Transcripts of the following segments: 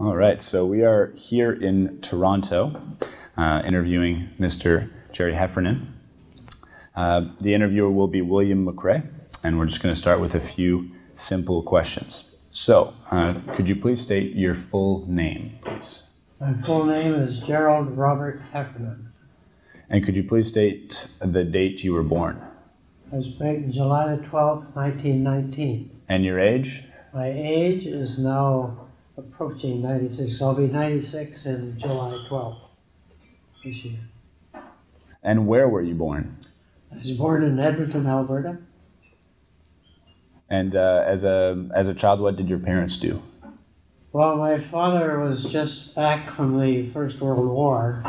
All right, so we are here in Toronto uh, interviewing Mr. Gerry Heffernan. Uh, the interviewer will be William McRae, and we're just going to start with a few simple questions. So, uh, could you please state your full name, please? My full name is Gerald Robert Heffernan. And could you please state the date you were born? I was born July the 12th, 1919. And your age? My age is now approaching 96. So I'll be 96 in July 12th this year. And where were you born? I was born in Edmonton, Alberta. And uh, as a as a child, what did your parents do? Well, my father was just back from the First World War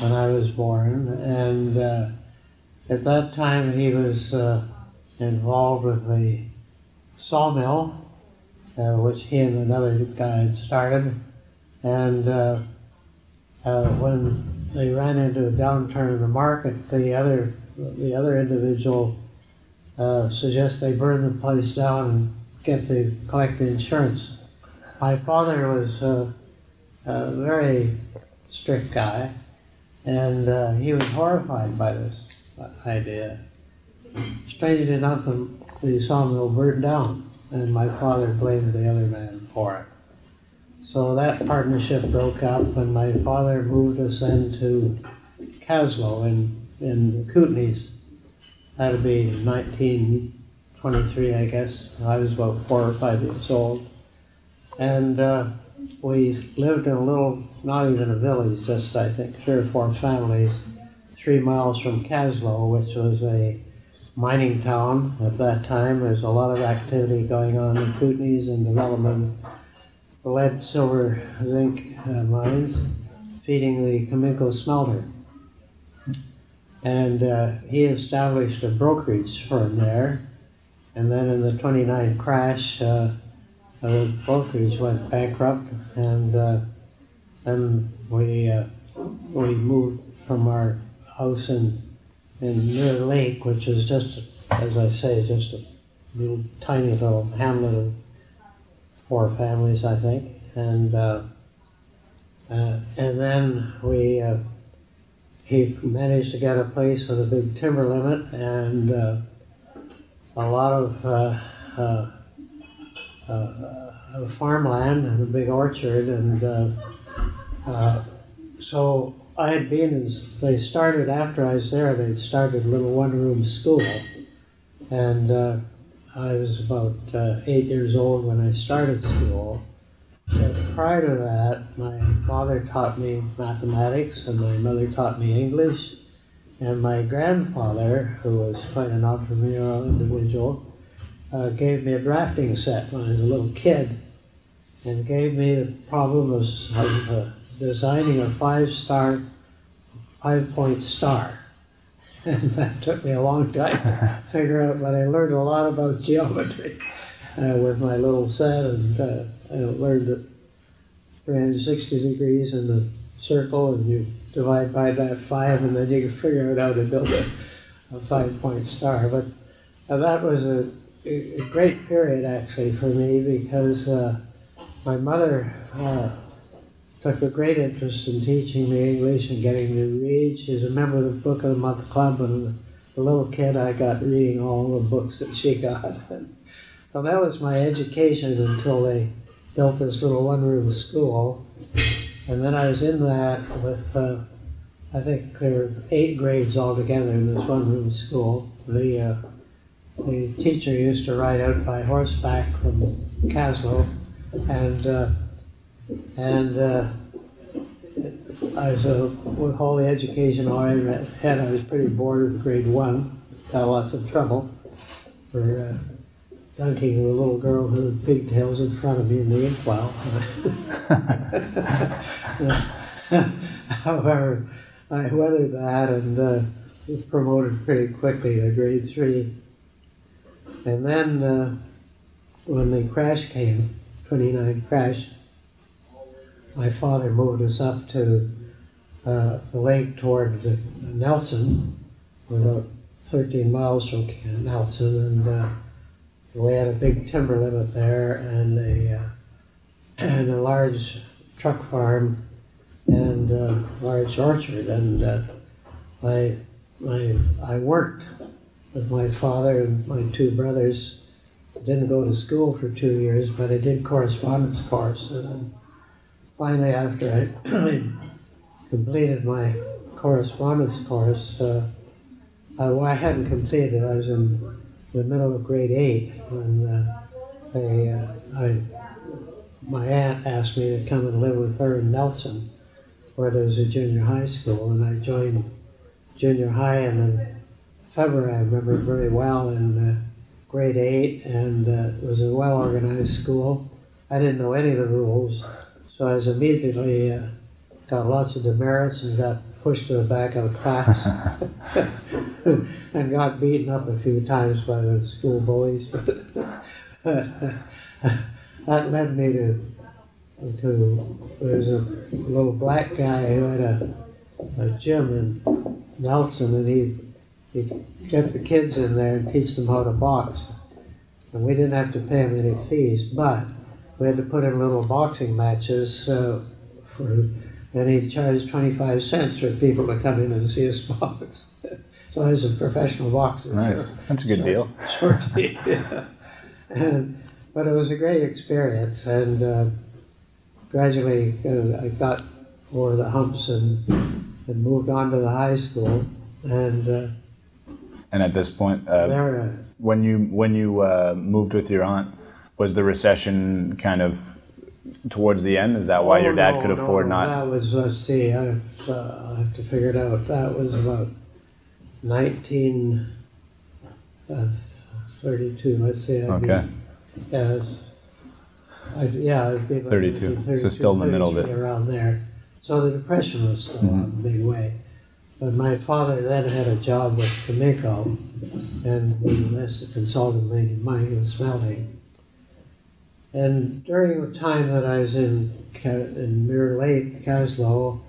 when I was born, and uh, at that time he was uh, involved with the sawmill uh, which he and another guy had started. And uh, uh, when they ran into a downturn in the market, the other the other individual uh, suggests they burn the place down and get the collect the insurance. My father was a very strict guy, and uh, he was horrified by this idea. Strangely enough, the sawmill burned down and my father blamed the other man for it. So that partnership broke up, and my father moved us then to Kaslo in, in the Kootenays. That'd be 1923, I guess. I was about four or five years old. And uh, we lived in a little, not even a village, just I think three or four families, three miles from Kaslo, which was a mining town at that time. There's a lot of activity going on in Kootenays and development lead, silver, zinc uh, mines, feeding the Cominco smelter. And uh, he established a brokerage firm there. And then in the 29 crash, uh, the brokerage went bankrupt, and uh, then we uh, we moved from our house in in Mirror Lake, which is just, as I say, just a little tiny little hamlet of four families, I think, and uh, uh, and then we uh, he managed to get a place with a big timber limit and uh, a lot of uh, uh, farmland and a big orchard, and so I had been in, they started after I was there, they started a little one room school. And uh, I was about uh, eight years old when I started school. But prior to that, my father taught me mathematics and my mother taught me English. And my grandfather, who was quite an entrepreneurial individual, uh, gave me a drafting set when I was a little kid and gave me the problem of, of designing a five-star, five-point star. And that took me a long time to figure out, but I learned a lot about geometry uh, with my little set, and uh, I learned that 360 degrees in the circle, and you divide by that five, and then you can figure out how to build a, a five-point star. But uh, that was a, a, great period, actually, for me, because uh, my mother uh, took a great interest in teaching me English and getting me to read. She's a member of the Book of the Month Club, and a little kid, I got reading all the books that she got. so that was my education until they built this little one-room school. And then I was in that with, uh, I think there were eight grades altogether in this one-room school. The, uh, the teacher used to ride out by horseback from Kaslo, and uh, and uh, I was, uh, with all the education I had, I was pretty bored with grade one. Got lots of trouble for uh, dunking the little girl who had pigtails in front of me in the inkwell. However, I weathered that and uh, was promoted pretty quickly to grade three. And then uh, when the crash came, 29 crash, my father moved us up to uh, the lake toward the, Nelson. We're about 13 miles from Nelson, and uh, we had a big timber limit there and a uh, and a large truck farm and a large orchard. And uh, I, I, I worked with my father and my two brothers. I didn't go to school for two years, but I did correspondence course. And finally, after I completed my correspondence course, uh, I, well, I hadn't completed. I was in the middle of grade eight when uh, they, uh, I, my aunt asked me to come and live with her in Nelson, where there was a junior high school, and I joined junior high in February. I remember very well in uh, grade eight, and uh, it was a well organized school. I didn't know any of the rules, so I was immediately uh, got lots of demerits and got pushed to the back of the class and got beaten up a few times by the school bullies. that led me to to there's a little black guy who had a, a gym in Nelson, and he he get the kids in there and teach them how to box. And we didn't have to pay him any fees, but we had to put in little boxing matches uh, for and he charged 25 cents for people to come in and see us box. so I was a professional boxer. Nice. That's a good deal. Short, yeah. And, but it was a great experience, and uh, gradually uh, I got over the humps and, and moved on to the high school. And uh, And at this point, uh, there, uh, when you when you uh, moved with your aunt, was the recession kind of towards the end? Is that why your Oh, dad no, could afford no, not? That was, let's see, I, uh, I have to figure it out. That was about 1932, let's say. I'd be- Okay. Yeah, it's- I, yeah, it'd be about 32, so still in the middle of it. Around there. So the Depression was still Mm-hmm. a big way. But my father then had a job with Cominco, and we was a consultant in mining and smelting. And during the time that I was in, in Mirror Lake, Kaslo,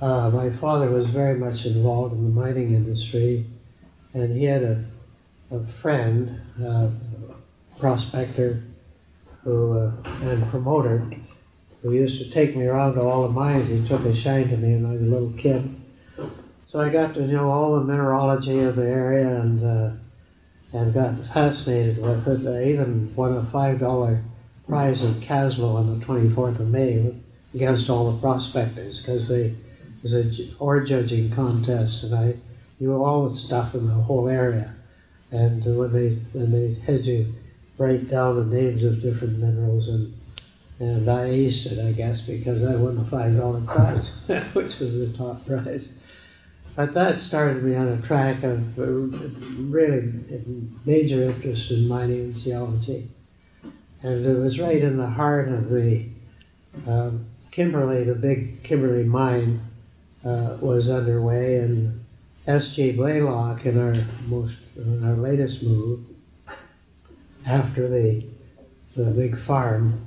uh, my father was very much involved in the mining industry, and he had a, a friend, uh, prospector, who uh, and promoter, who used to take me around to all the mines. He took a shine to me when I was a little kid. So I got to know all the mineralogy of the area and uh, and got fascinated with it. I even won a five dollar prize in Kaslo on the 24th of May against all the prospectors because they was a ore judging contest and I knew all the stuff in the whole area. And when they when they had you write down the names of different minerals and and I aced it, I guess, because I won the five dollar prize, which was the top prize. But that started me on a track of uh, really major interest in mining and geology. And it was right in the heart of the um, Kimberley, the big Kimberley mine uh, was underway, and S.J. Blaylock, in our most in our latest move, after the the big farm,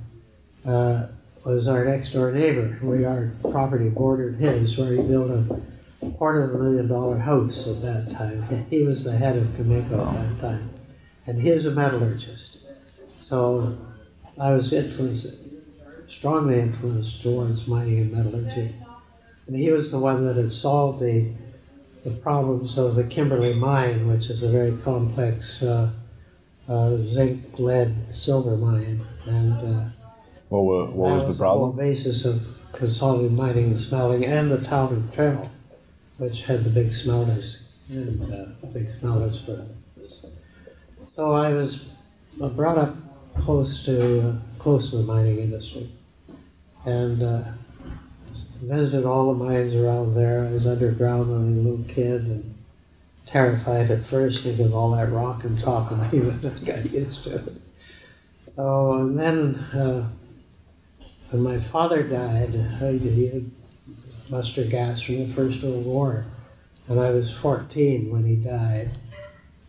uh, was our next door neighbor. We our property bordered his, where he built a quarter of a million dollar house at that time. He was the head of Cominco at that time, and he is a metallurgist. So I was influenced, strongly influenced towards mining and metallurgy. And he was the one that had solved the, the problems of the Kimberley mine, which is a very complex uh, uh, zinc, lead, silver mine. And uh, What, wa- what that was the problem? basis of consolidated mining and smelting, and the town of Trail, which had the big smelters and uh, big smelters for. So I was brought up close to close to the mining industry, and uh, visited all the mines around there. I was underground when I was a little kid and terrified at first thinking of all that rock and talk and I even got used to it. Oh, and then uh, when my father died, he had mustard gas from the First World War, and I was 14 when he died,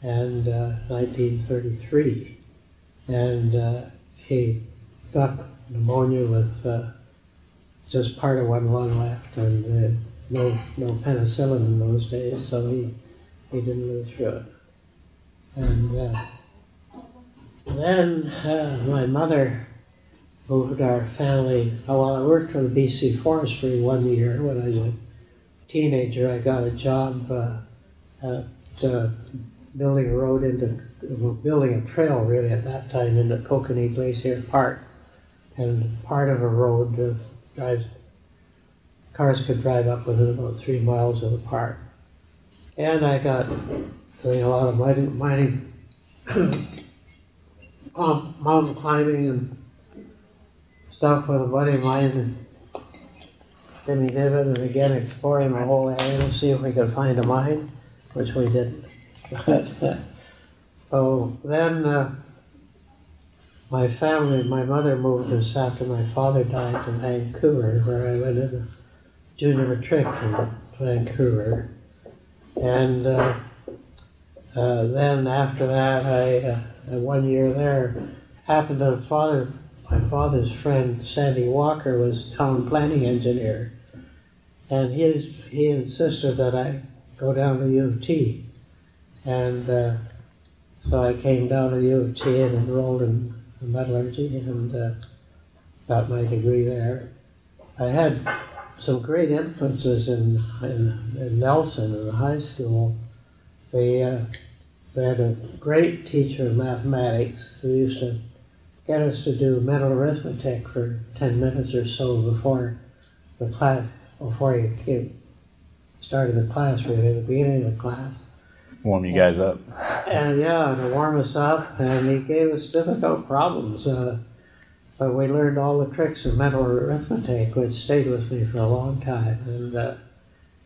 and uh, 1933, and uh, he got pneumonia with uh, just part of one lung left, and uh, no no penicillin in those days, so he he didn't live through it, and. Uh, then uh, my mother moved our family. Oh, well, I worked for the BC Forestry one year when I was a teenager. I got a job uh, at uh, building a road into, well, building a trail really at that time into Kokanee Glacier Park. And part of a road uh, drives, cars could drive up within about three miles of the park. And I got doing a lot of mining, mining mountain climbing and stuff with a buddy of mine and Jimmy Niven and again exploring the whole area to see if we could find a mine, which we didn't. So then uh, my family, my mother moved us after my father died to Vancouver, where I went into junior matric in Vancouver. And uh, uh, then after that, I uh, one year there happened that father, my father's friend Sandy Walker was town planning engineer, and he he insisted that I go down to U of T, and uh, so I came down to U of and enrolled in metallurgy and uh, got my degree there. I had some great influences in, in, in Nelson in the high school. They, uh, they had a great teacher of mathematics who used to get us to do mental arithmetic for 10 minutes or so before the class, before you started the class, really, at the beginning of the class. Warm you guys up. And yeah, to warm us up, and he gave us difficult problems. Uh, but we learned all the tricks of mental arithmetic, which stayed with me for a long time, and uh,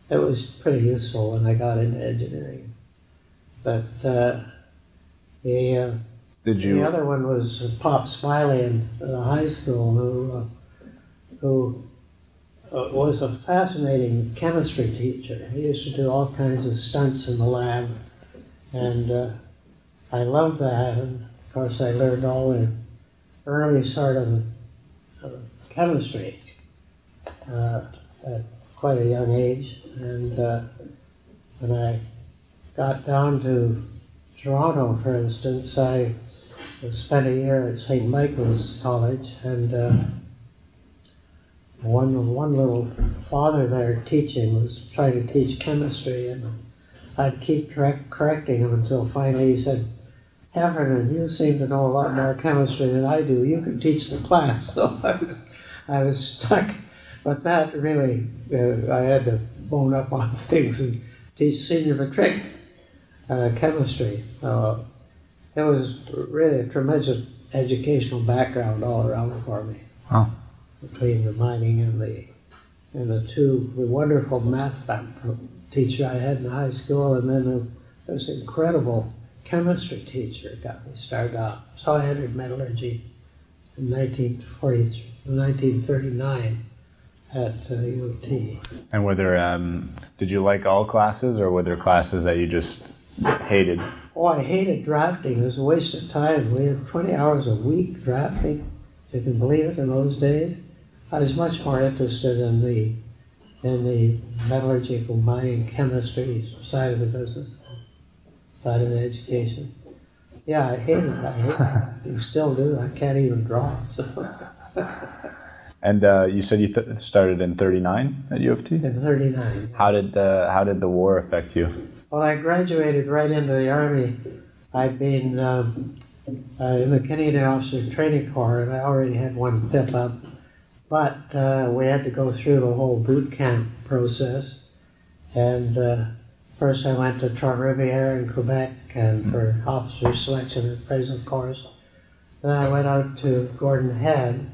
it was pretty useful when I got into engineering. But uh, the uh, Did you? the other one was Pop Smiley in high school, who uh, who uh, was a fascinating chemistry teacher. He used to do all kinds of stunts in the lab, and uh, I loved that. And of course, I learned all the early sort of uh, chemistry uh, at quite a young age. And uh, when I got down to Toronto, for instance, I spent a year at St. Michael's College, and uh, one one little father there teaching was trying to teach chemistry, and I'd keep correct, correcting him until finally he said, Heffernan, you seem to know a lot more chemistry than I do. You can teach the class. So I was, I was stuck. But that really, uh, I had to bone up on things and teach senior matric uh, chemistry. Uh, it was really a tremendous educational background all around for me. Wow. Between the mining and the and the two, the wonderful math teacher I had in high school, and then the, this incredible chemistry teacher got me started out. So I entered metallurgy in 1943, 1939 at uh, U of T. And were there? Um, did you like all classes, or were there classes that you just hated? Oh, I hated drafting. It was a waste of time. We had 20 hours a week drafting. You can believe it in those days. I was much more interested in the in the metallurgical mining chemistry side of the business, side of the education. Yeah, I hated it. I hate it. You still do. I can't even draw. So And uh, you said you th- started in '39 at U of T. in 39. How did the How did the war affect you? Well, I graduated right into the Army. I'd been um, uh, in the Canadian Officer Training Corps, and I already had one PIP up. But uh, we had to go through the whole boot camp process. And uh, first I went to Trois-Rivières in Quebec and for officer selection and appraisal course. Then I went out to Gordon Head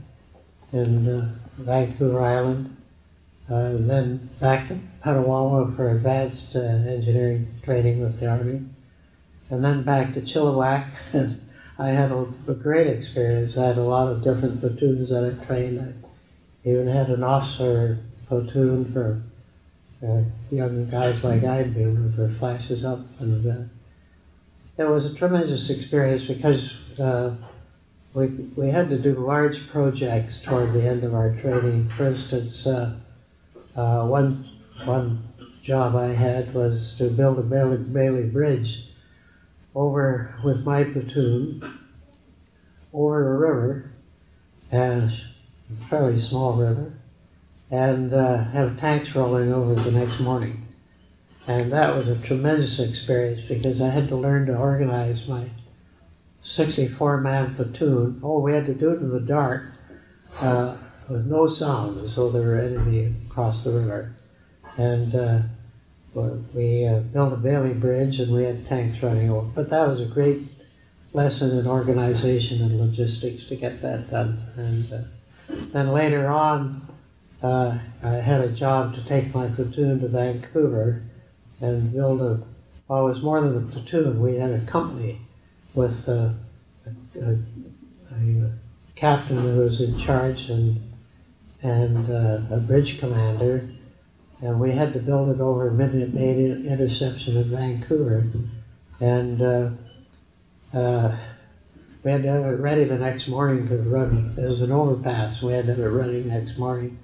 in uh, Vancouver Island. Uh, then back to Petawawa for advanced uh, engineering training with the Army. And then back to Chilliwack. I had a, a great experience. I had a lot of different platoons that I trained. I even had an officer platoon for uh, young guys like I'd been with their flashes up. And uh, it was a tremendous experience because uh, we, we had to do large projects toward the end of our training. For instance, uh, uh, one, one job I had was to build a Bailey, Bailey Bridge over with my platoon over a river and fairly small river, and uh, have tanks rolling over the next morning. And that was a tremendous experience because I had to learn to organize my 64 man platoon. Oh, we had to do it in the dark uh, with no sound as though there were enemy across the river. And uh, we uh, built a Bailey Bridge and we had tanks running over. But that was a great lesson in organization and logistics to get that done. And uh, then later on, uh, I had a job to take my platoon to Vancouver and build a, well, it was more than a platoon. We had a company with uh, a, a, a, captain who was in charge and, and uh, a bridge commander. And we had to build it over Minute Maid interception in Vancouver. And uh, uh, we had to have it ready the next morning to run. It was an overpass. We had to have it ready next morning.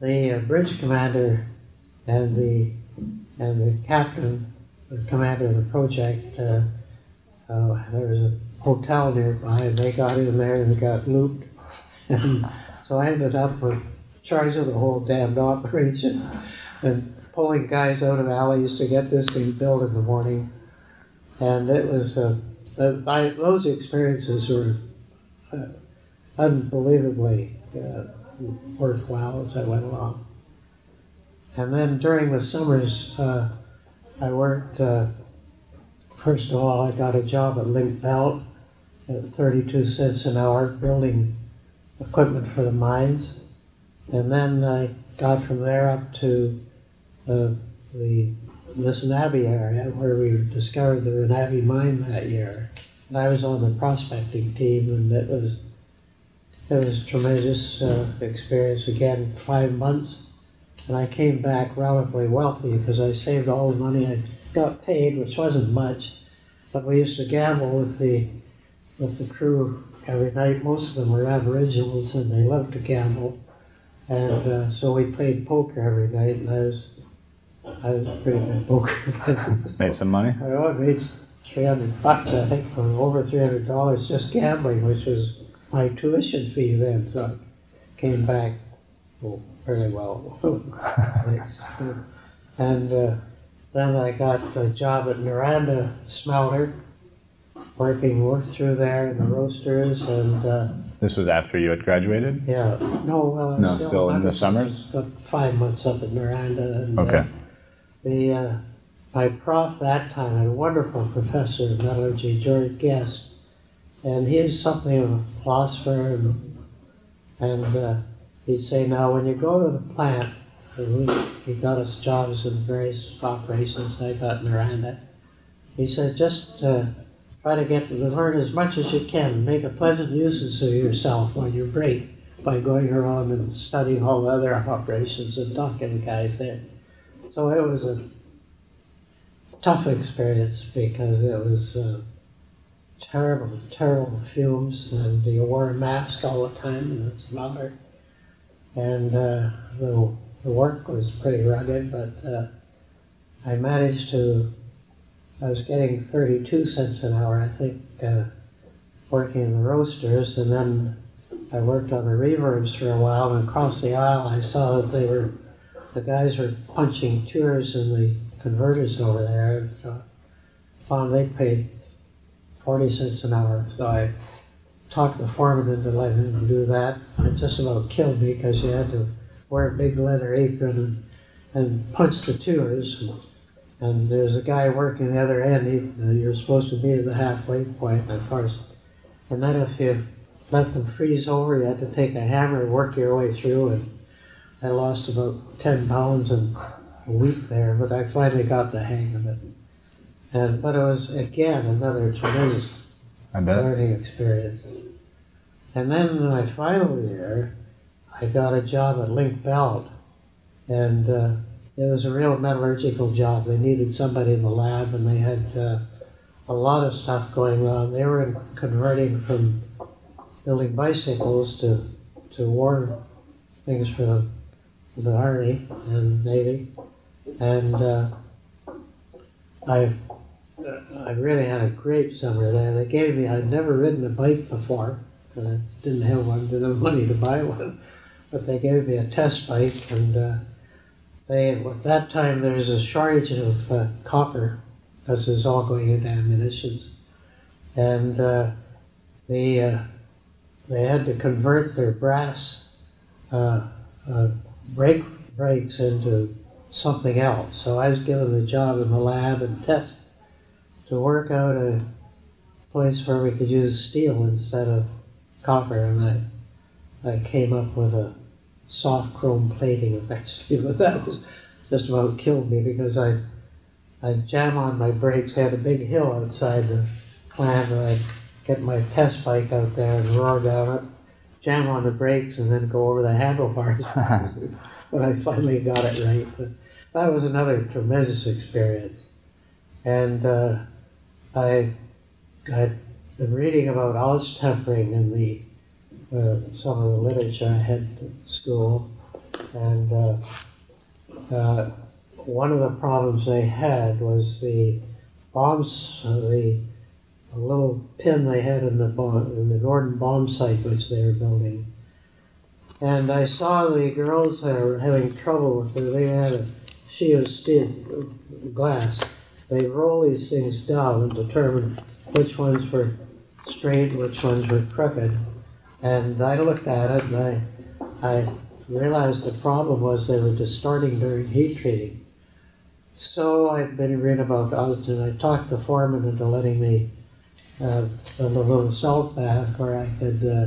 The uh, bridge commander and the and the captain, the commander of the project, uh, uh, there was a hotel nearby, and they got in there and got looped. And so I ended up with charge of the whole damned operation and pulling guys out of alleys to get this thing built in the morning. And it was uh, I, those experiences were uh, unbelievably uh, worthwhile as I went along. And then during the summers, uh, I worked, uh, first of all, I got a job at Link-Belt at 32 cents an hour building equipment for the mines. And then I got from there up to uh, the Abbey area where we discovered the Renabie mine that year. And I was on the prospecting team, and it was it was a tremendous uh, experience. Again, five months, and I came back relatively wealthy because I saved all the money I got paid, which wasn't much. But we used to gamble with the with the crew every night. Most of them were Aboriginals, and they loved to gamble. And uh, so we played poker every night, and I was I was a pretty good poker. made some money. I made three hundred bucks, I think, for over three hundred dollars just gambling, which was my tuition fee then. So I came back well, fairly well. and uh, then I got a job at Noranda Smelter, working work through there in the roasters and. Uh, this was after you had graduated? Yeah. No, well, no, still, still in the summers? Five months up at Noranda. And, okay. Uh, the, uh, my prof. that time had a wonderful professor of metallurgy, George Guest, and he was something of a philosopher, and, and uh, he'd say, now when you go to the plant, we, he got us jobs in various operations, I got Noranda, he said, just uh, try to get to learn as much as you can, make a pleasant use of yourself while you're break by going around and studying all the other operations and talking to guys there. So it was a tough experience because it was uh, terrible, terrible fumes, and you wore a mask all the time and the smelter. And uh, the, the work was pretty rugged, but uh, I managed to, I was getting 32 cents an hour, I think, uh, working in the roasters, and then I worked on the reverbs for a while, and across the aisle I saw that they were the guys were punching tuyeres in the converters over there. And, uh, found they paid 40 cents an hour. So I talked the foreman into letting him do that. It just about killed me because you had to wear a big leather apron and, and punch the tuyeres. And, and there's a guy working the other end. He, you're supposed to be at the halfway point, of course. And then if you let them freeze over, you had to take a hammer and work your way through. And I lost about 10 pounds in a week there, but I finally got the hang of it. And, but it was, again, another tremendous learning experience. And then in my final year, I got a job at Link-Belt, and uh, it was a real metallurgical job. They needed somebody in the lab, and they had uh, a lot of stuff going on. They were converting from building bicycles to, to war things for the the Army and Navy, and uh, I I really had a great summer there. They gave me I'd never ridden a bike before, and I didn't have one, didn't have money to buy one. But they gave me a test bike, and uh, they at that time there was a shortage of uh, copper because was all going into ammunitions, and uh, they uh, they had to convert their brass uh, brakes into something else. So I was given the job in the lab and test to work out a place where we could use steel instead of copper, and I I came up with a soft chrome plating eventually, but that was just about killed me because I I jam on my brakes, had a big hill outside the plant, and I'd get my test bike out there and roar down it, jam on the brakes, and then go over the handlebars. but I finally got it right. But that was another tremendous experience. And uh, I had been reading about austempering in the uh, some of the literature I had at school, and uh, uh, one of the problems they had was the bombs, uh, the little pin they had in the bomb, in the Norden bombsight which they were building. And I saw the girls were having trouble with it. They had a sheet of steel glass. They roll these things down and determine which ones were straight, which ones were crooked. And I looked at it and I, I realized the problem was they were distorting during heat treating. So I've been reading about Austin. I talked the foreman into letting me uh, a little salt bath where I could uh,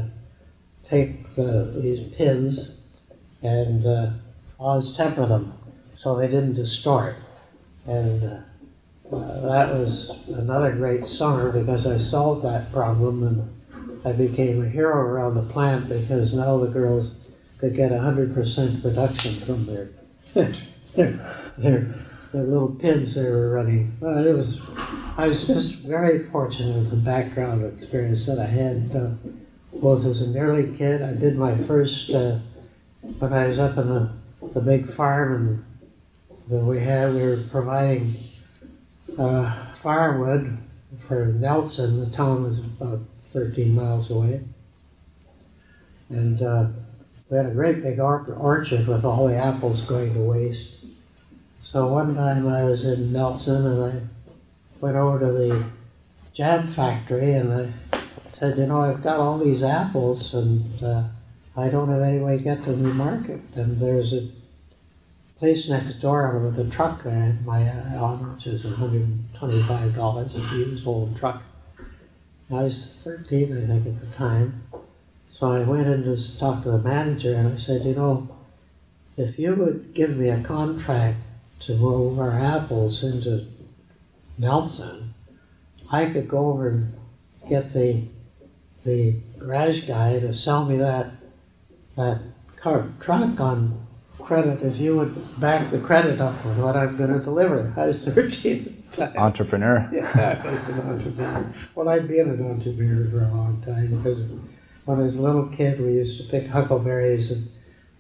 take the, these pins and uh, austemper them so they didn't distort. And uh, uh, that was another great summer because I solved that problem and I became a hero around the plant because now the girls could get 100% production from their, their, their the little pins they were running. But it was, I was just very fortunate with the background experience that I had, uh, both as an early kid. I did my first, uh, when I was up in the, the big farm and that we had, we were providing uh, firewood for Nelson. The town was about 13 miles away. And uh, we had a great big orchard with all the apples going to waste. So one time I was in Nelson and I went over to the jam factory and I said, you know, I've got all these apples and uh, I don't have any way to get to the market. And there's a place next door with a truck had my on, which is $125, a used old truck. I was 13, I think, at the time. So I went in to talk to the manager and I said, you know, if you would give me a contract to move our apples into Nelson, I could go over and get the the garage guy to sell me that that car truck on credit if you would back the credit up with what I'm going to deliver. I was 13 Entrepreneur. yeah, I was an entrepreneur. Well, I'd been an entrepreneur for a long time because when I was a little kid, we used to pick huckleberries and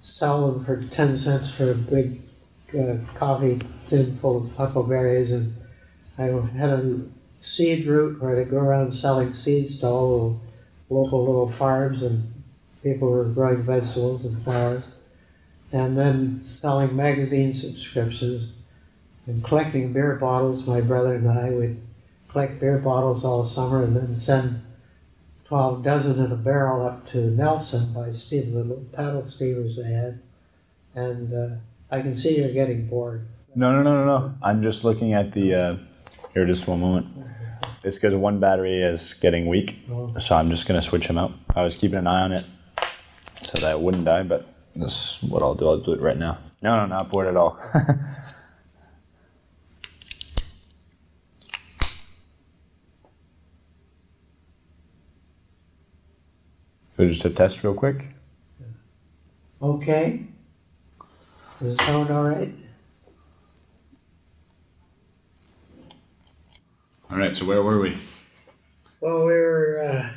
sell them for 10 cents for a big uh, coffee tin full of huckleberries, and I had a seed route where I'd go around selling seeds to all the local little farms, and people were growing vegetables and flowers, and then selling magazine subscriptions and collecting beer bottles. My brother and I would collect beer bottles all summer and then send 12 dozen in a barrel up to Nelson by steaming the little paddle steamers they had. And uh, I can see you're getting bored. No, no, no, no, no. I'm just looking at the. Uh, here, just one moment. It's because one battery is getting weak, Oh. so I'm just gonna switch them out. I was keeping an eye on it so that it wouldn't die, but this is what I'll do. I'll do it right now. No, no, not bored at all. so just a test real quick. Okay. Does it sound all right? All right. So where were we? Well, we were uh,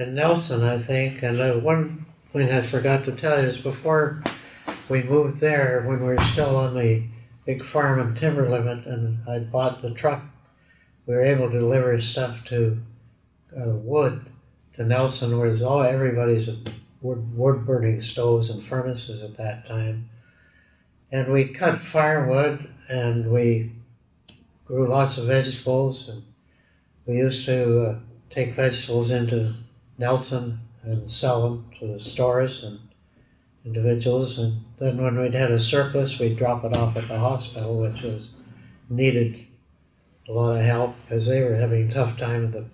in Nelson, I think, and uh, one thing I forgot to tell you is before we moved there, when we were still on the big farm and timber limit, and I bought the truck, we were able to deliver stuff to uh, wood to Nelson, where all everybody's wood, wood burning stoves and furnaces at that time. And we cut firewood and we grew lots of vegetables. And we used to uh, take vegetables into Nelson and sell them to the stores and individuals. And then when we'd had a surplus, we'd drop it off at the hospital, which was needed a lot of help because they were having a tough time with the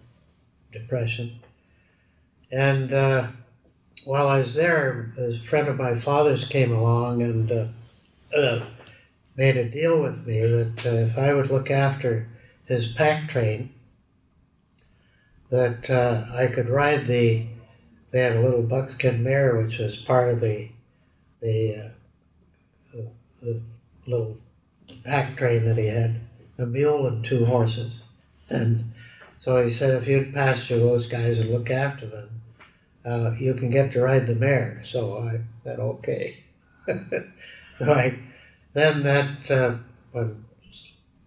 depression. And uh, while I was there, a friend of my father's came along and uh, uh, made a deal with me that uh, if I would look after his pack train, that uh, I could ride the. They had a little buckskin mare, which was part of the the, uh, the, the little pack train that he had, a mule and two horses, and so he said if you'd pasture those guys and look after them, uh, you can get to ride the mare. So I said okay. so I, then that uh, when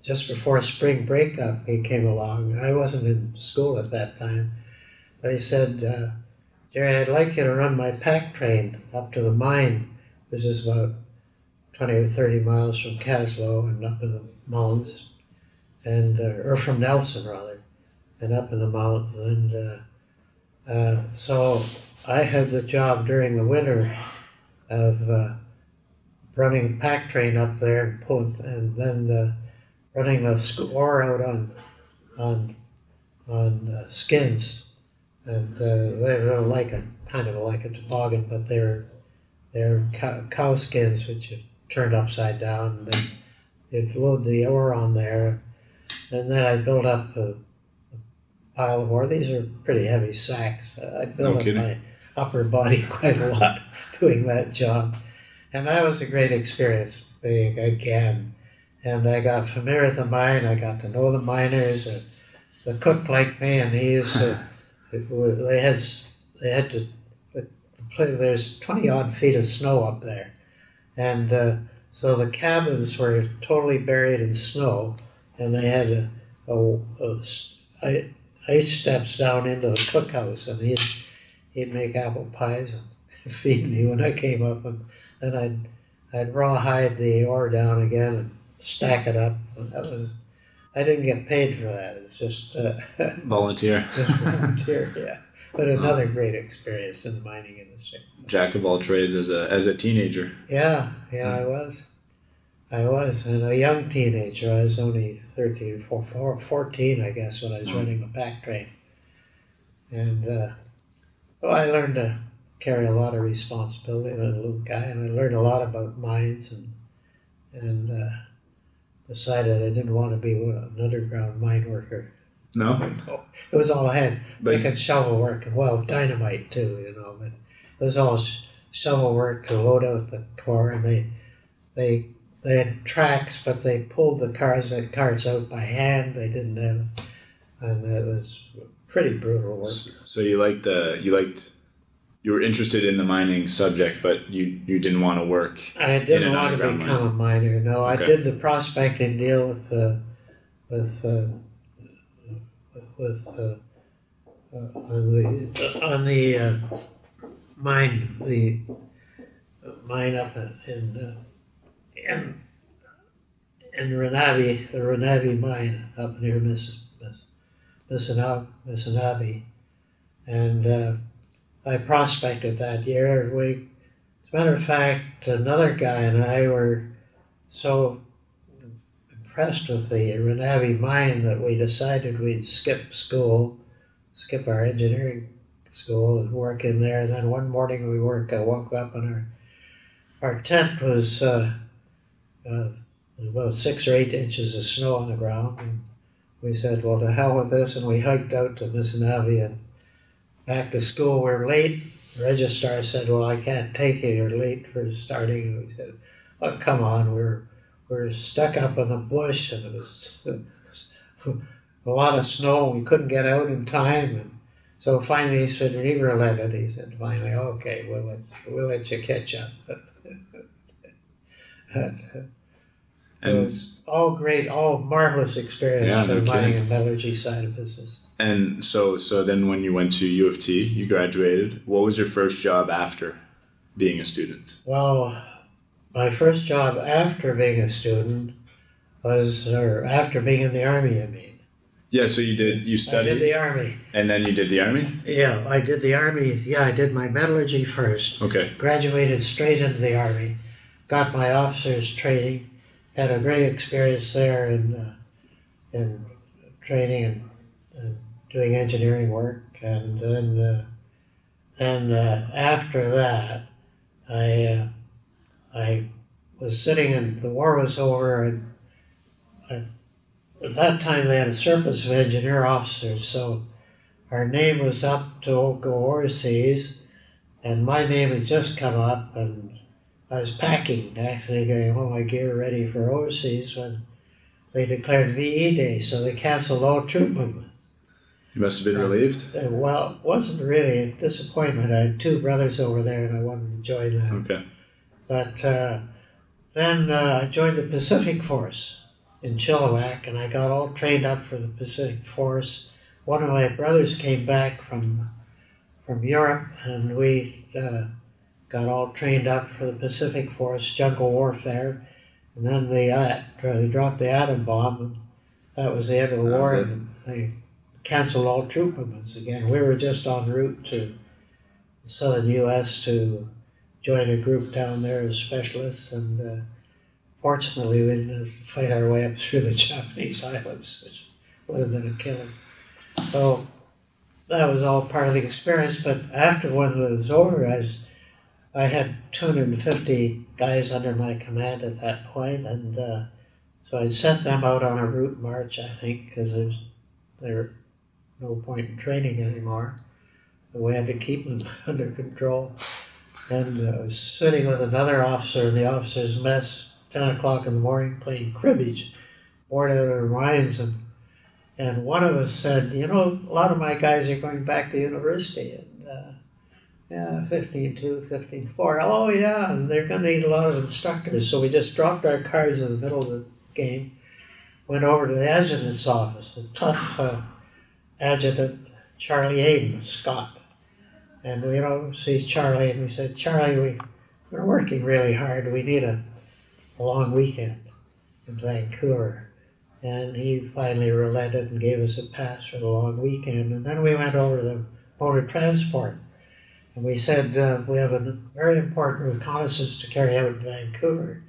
just before spring breakup, he came along. I wasn't in school at that time, but he said, uh, Gerry, I'd like you to run my pack train up to the mine, which is about 20 or 30 miles from Kaslo and up in the mountains, and uh, or from Nelson rather, and up in the mountains. And uh, uh, so I had the job during the winter of uh, running a pack train up there and pulling, and then uh, running the ore out on on on uh, skins, and uh, they were like a kind of like a toboggan, but they're they're cow, cow skins which you turned upside down, and then you'd load the ore on there, and then I built up a, a pile of ore. These are pretty heavy sacks. I built No up kidding. my upper body quite a lot doing that job, and that was a great experience being again and I got familiar with the mine. I got to know the miners. Uh, the cook liked me, and he used to. they had they had to. The, the there's twenty odd feet of snow up there, and uh, so the cabins were totally buried in snow, and they had a, a, a ice steps down into the cookhouse, and he'd he'd make apple pies and feed me when I came up, and then I'd I'd rawhide the ore down again and stack it up. And that was, I didn't get paid for that. It's just, uh, Volunteer. just volunteer, yeah. But another great experience in the mining industry. Jack of all trades as a as a teenager. Yeah, yeah, I was. I was, and a young teenager. I was only 13, four- four- 14, I guess, when I was running the pack train. And uh, well, I learned to carry a lot of responsibility as a little guy, and I learned a lot about mines and and uh, decided I didn't want to be an underground mine worker. No, no, It was all hand but I could shovel work, well, dynamite too, you know, but it was all sh- shovel work to load out the core, and they, they, they had tracks, but they pulled the cars, the carts out by hand. They didn't have, and it was pretty brutal work. so you liked the you liked you were interested in the mining subject, but you you didn't want to work. I didn't an want to become a miner. No, I did the prospecting deal with uh, with uh, with uh, uh, on the on the uh, mine the mine up in in in Renabie, the Renabie mine up near Miss Miss Missinab- and uh, I prospected that year. We as a matter of fact, another guy and I were so impressed with the Renabie mine that we decided we'd skip school, skip our engineering school and work in there. And then one morning we work, I woke up and our, our tent was uh, uh, about six or eight inches of snow on the ground. And we said, well, to hell with this. And we hiked out to Missanabie and back to school. We're late the registrar said, "Well, I can't take you. You're late for starting." And we said, "Oh, come on. We're we're stuck up in the bush, and it was a lot of snow. We couldn't get out in time." And so finally, he said, "He relented." He said, "Finally, okay, we'll let we'll let you catch up." And, it was all great, all marvelous experience Yeah, for the mining and metallurgy side of business. And so, so then when you went to U of T, you graduated. What was your first job after being a student? Well, my first job after being a student was, or after being in the army, I mean. Yeah, so you did you I studied did the army. and then you did the army? Yeah, I did the army. Yeah, I did my metallurgy first. Okay. Graduated straight into the army. Got my officer's training. Had a great experience there in uh, in training and, and doing engineering work. And then uh, then uh, after that, I uh, I was sitting and the war was over and I, at that time they had a surplus of engineer officers, so our name was up to go overseas, and my name had just come up, and I was packing, actually getting all my gear ready for overseas when they declared VE Day, so they canceled all troop movements. You must have been relieved. Uh, Well, it wasn't really a disappointment. I had two brothers over there, and I wanted to join them. Okay. But uh, then uh, I joined the Pacific Force in Chilliwack, and I got all trained up for the Pacific Force. One of my brothers came back from from Europe, and we uh, got all trained up for the Pacific Force, jungle warfare. And then they, uh, they dropped the atom bomb, and that was the end of the That war. And they canceled all troop movements again. We were just en route to the southern U.S. to join a group down there as specialists, and uh, fortunately, we didn't fight our way up through the Japanese islands, which would have been a killer. So that was all part of the experience. But after one was over, I, was, I had 250 guys under my command at that point, and uh, so I sent them out on a route march, I think, because there's there no point in training anymore. We had to keep them under control. And uh, I was sitting with another officer in the officers' mess, 10 o'clock in the morning, playing cribbage, bored out of minds. And, and one of us said, You know, a lot of my guys are going back to university. And uh, yeah, 15 2, 15 4. Oh, yeah, and they're going to need a lot of instructors. So we just dropped our cars in the middle of the game, went over to the adjutant's office, a tough uh, adjutant, Charlie Aiden, Scott. And we, know, sees Charlie, and we said, Charlie, we, we're working really hard. We need a, a long weekend in Vancouver. And he finally relented and gave us a pass for the long weekend. And then we went over to the motor transport. And we said, uh, we have a very important reconnaissance to carry out in Vancouver.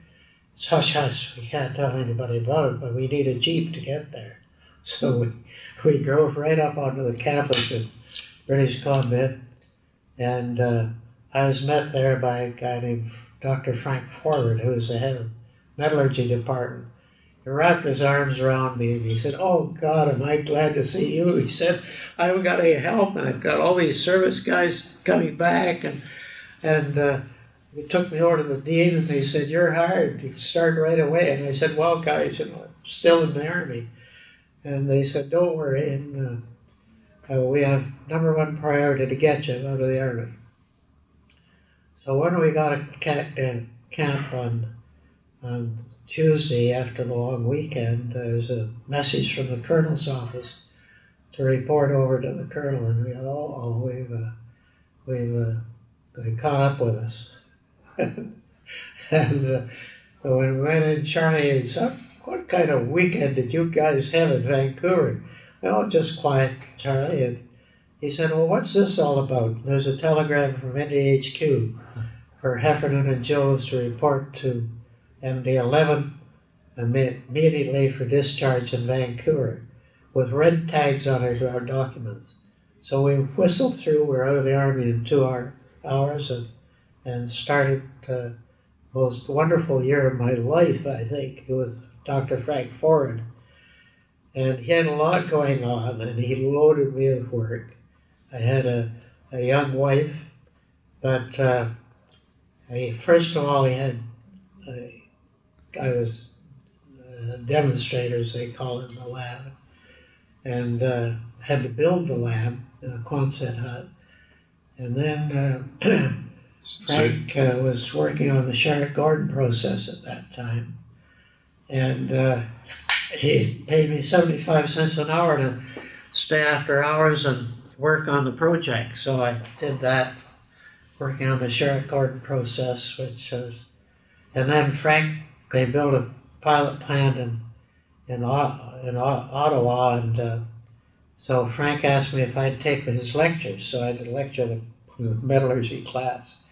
It's hush hush, we can't tell anybody about it, but we need a Jeep to get there. So we, we drove right up onto the campus in British Columbia. And uh, I was met there by a guy named Dr. Frank Forward, who was the head of metallurgy department. He wrapped his arms around me and he said, Oh God, am I glad to see you. He said, I haven't got any help and I've got all these service guys coming back. And, and uh, he took me over to the dean and they said, You're hired. You can start right away. And I said, Well, guys, you know, I'm still in the army. And they said, Don't worry. And uh, uh, we have number one priority to get you out of the army. So when we got a uh, camp on, on Tuesday after the long weekend, there was a message from the colonel's office to report over to the colonel, and we oh, oh we've uh, we've uh, they caught up with us. and uh, when we went in, Charlie said, "What kind of weekend did you guys have in Vancouver?" Well, just quiet, Charlie. And he said, "Well, what's this all about?" There's a telegram from NDHQ for Heffernan and Jones to report to MD11 imme- immediately for discharge in Vancouver with red tags on our, our documents. So we whistled through, we're out of the Army in two hour, hours and, and started uh, most wonderful year of my life, I think, with Dr. Frank Forward. And he had a lot going on and he loaded me with work. I had a, a young wife, but uh, I, first of all, he had, uh, I was uh, demonstrators, they call it in the lab, and uh, had to build the lab in a Quonset hut. And then uh, Frank uh, was working on the Sherritt Gordon process at that time. And uh, he paid me 75 cents an hour to stay after hours and work on the project. So I did that, working on the Sherritt Gordon process, which was, and then Frank, they built a pilot plant in in, in Ottawa, and uh, so Frank asked me if I'd take his lectures. So I did lecture the, the metallurgy class,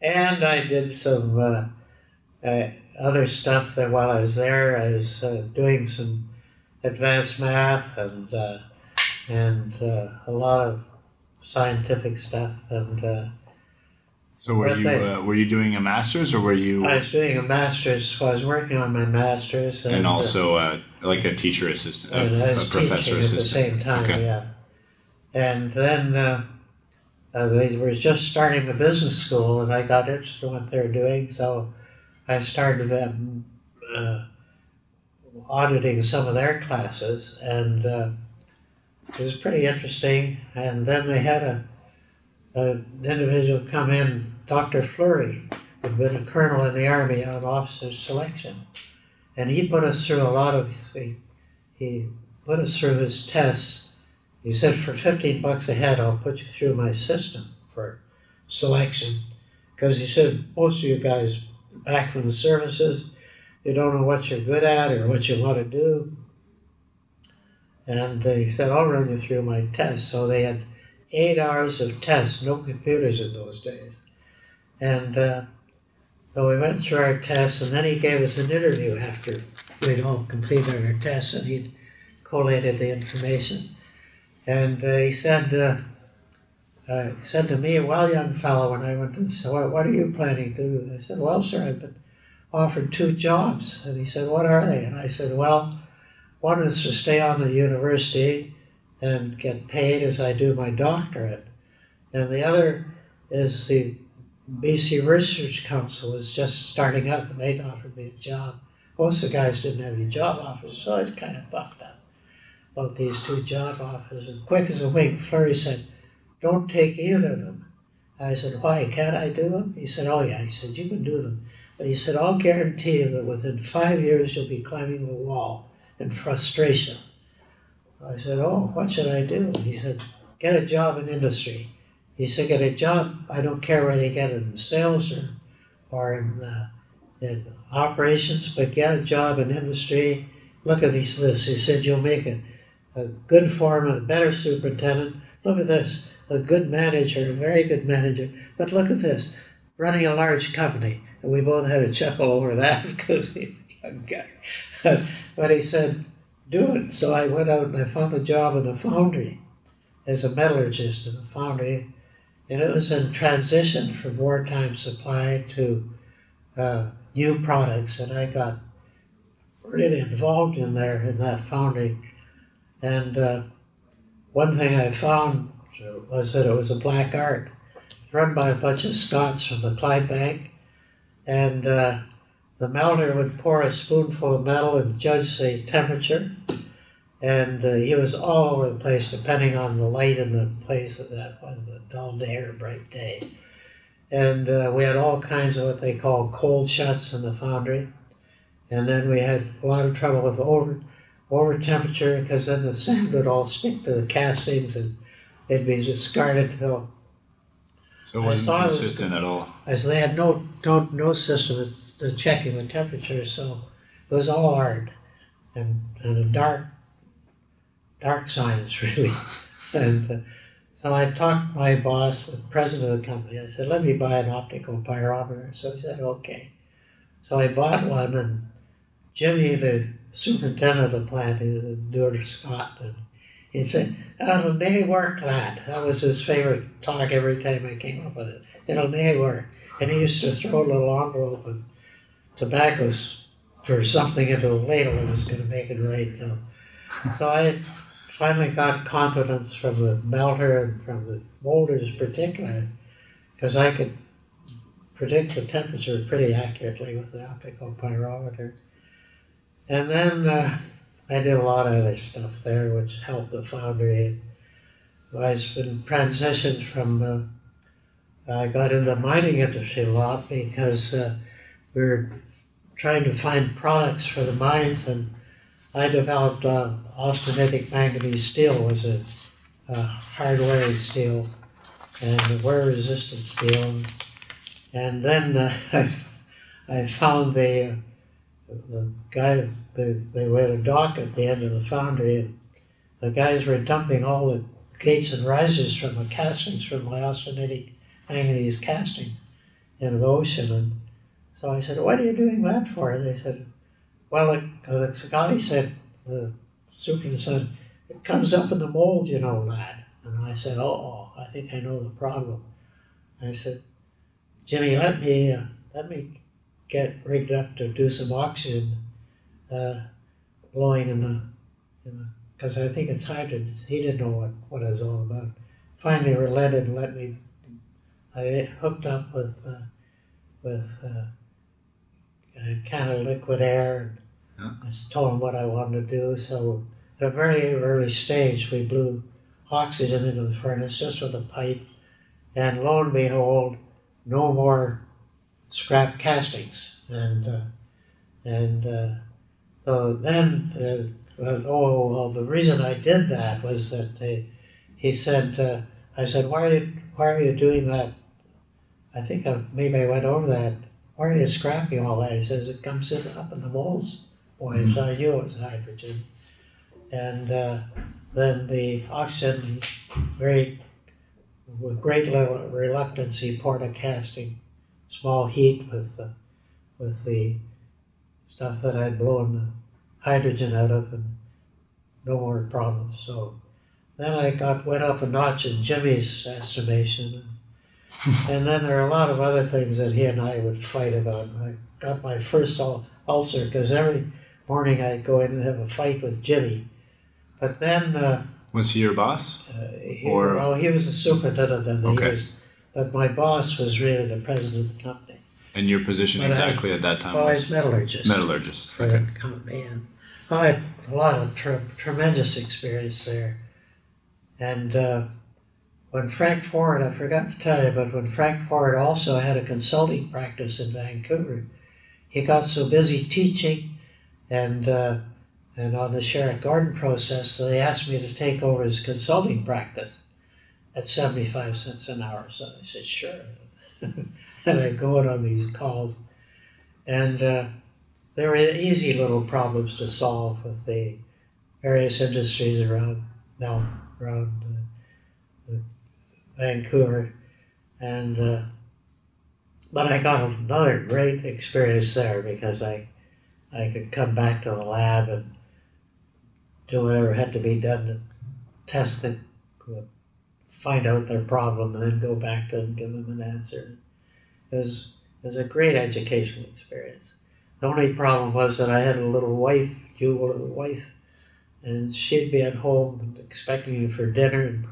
and I did some uh, uh, other stuff that while I was there, I was uh, doing some advanced math and uh, and uh, a lot of scientific stuff and so were you they, uh, were you doing a master's or were you? I was doing a master's. So I was working on my master's, and, and also uh, like a teacher assistant, a, a professor assistant at the same time. Okay. Yeah, and then uh, uh, they were just starting the business school, and I got interested in what they were doing, so I started um, uh, auditing some of their classes, and uh, it was pretty interesting. And then they had a an individual come in Dr. Fleury who had been a colonel in the Army on officer selection. And he put us through a lot of, he, he put us through his tests. He said, for 15 bucks a head, I'll put you through my system for selection. Because he said, most of you guys back from the services, you don't know what you're good at or what you want to do. And he said, I'll run you through my tests. So they had eight hours of tests, no computers in those days. And uh, so we went through our tests, and then he gave us an interview after we'd all completed our tests, and he'd collated the information. And uh, he said, uh, uh, said to me, well, young fellow, when I went to, so what, what are you planning to do? I said, well, sir, I've been offered two jobs. And he said, what are they? And I said, well, one is to stay on the university and get paid as I do my doctorate. And the other is the BC Research Council was just starting up and they'd offered me a job. Most of the guys didn't have any job offers, so I was kind of bucked up about these two job offers. And quick as a wink, Fleury said, Don't take either of them. I said, Why? Can't I do them? He said, Oh, yeah. He said, You can do them. But he said, I'll guarantee you that within five years you'll be climbing the wall in frustration. I said, Oh, what should I do? He said, Get a job in industry. He said, get a job. I don't care whether you get it in sales or, or in, uh, in operations, but get a job in industry. Look at these lists. He said, you'll make a good foreman, a better superintendent. Look at this, a good manager, a very good manager. But look at this, running a large company. And we both had a chuckle over that because he's a young guy. but he said, do it. So I went out and I found a job in a foundry as a metallurgist in a foundry and it was in transition from wartime supply to uh, new products, and I got really involved in there in that foundry. And uh, one thing I found was that it was a black art, run by a bunch of Scots from the Clydebank, and uh, the melter would pour a spoonful of metal and judge the temperature and uh, he was all over the place depending on the light in the place that that was a dull day or bright day. And uh, we had all kinds of what they call cold shuts in the foundry. And then we had a lot of trouble with over over temperature because then the sand would all stick to the castings and they'd be discarded till. So it wasn't consistent at all. As they had no no no system of checking the temperature, so it was all hard and and a dark dark science, really. and uh, so I talked to my boss, the president of the company. I said, let me buy an optical pyrometer. So he said, okay. So I bought one, and Jimmy, the superintendent of the plant, he was a Duder Scott, and he said, it'll nae work, lad. That was his favorite talk every time I came up with it. It'll nae work. And he used to throw a little envelope of tobacco for something into a ladle and was going to make it right. So, so I finally got confidence from the melter and from the molders particularly, because I could predict the temperature pretty accurately with the optical pyrometer. And then uh, I did a lot of other stuff there, which helped the foundry. I've been transitioned from, uh, I got into the mining industry a lot because uh, we were trying to find products for the mines and I developed uh, austenitic manganese steel was a, a hard wearing steel and wear resistant steel. And then uh, I, I found the, the guys, they, they at a dock at the end of the foundry, and the guys were dumping all the gates and risers from the castings from my austenitic manganese casting into the ocean. And so I said, What are you doing that for? And they said, Well, the, guy said, the superintendent said, It comes up in the mold, you know, lad. And I said, Oh, I think I know the problem. And I said, Jimmy, let me, uh, let me get rigged up to do some oxygen uh, blowing in the, because I think it's hard to, he didn't know what, what it was all about. Finally relented and let me, I hooked up with, uh, with uh, a can of liquid air and I told him what I wanted to do. So at a very early stage, we blew oxygen into the furnace just with a pipe, and lo and behold, no more scrap castings. And uh, and uh, so then, uh, oh well, the reason I did that was that they, he said, uh, I said, why are you why are you doing that? I think I, maybe I went over that. Why are you scrapping all that? He says it comes up in the walls. Boy, mm-hmm. I knew it was hydrogen. And uh, then the oxygen, very with great reluctance, he poured a casting, small heat with the, with the stuff that I'd blown the hydrogen out of, and no more problems. So then I got went up a notch in Jimmy's estimation, and then there are a lot of other things that he and I would fight about. I got my first ulcer because every morning I'd go in and have a fight with Jimmy but then. Uh, was he your boss? Uh, he, or well, he was the superintendent, and okay. he was, but my boss was really the president of the company. And your position but exactly I, at that time? Well, was I was metallurgist. Metallurgist for okay. the company, and I had a lot of tre- tremendous experience there. And uh, when Frank Forward, I forgot to tell you, but when Frank Forward also had a consulting practice in Vancouver, he got so busy teaching and uh, and on the Sherritt Gordon process, they asked me to take over his consulting practice at 75 cents an hour. So I said, sure. and I go in on these calls. And uh, they were easy little problems to solve with the various industries around now around uh, Vancouver. And uh, but I got another great experience there because I I could come back to the lab and do whatever had to be done to test it, find out their problem, and then go back to them, give them an answer. It was, it was a great educational experience. The only problem was that I had a little wife, you a little wife, and she'd be at home expecting me for dinner. And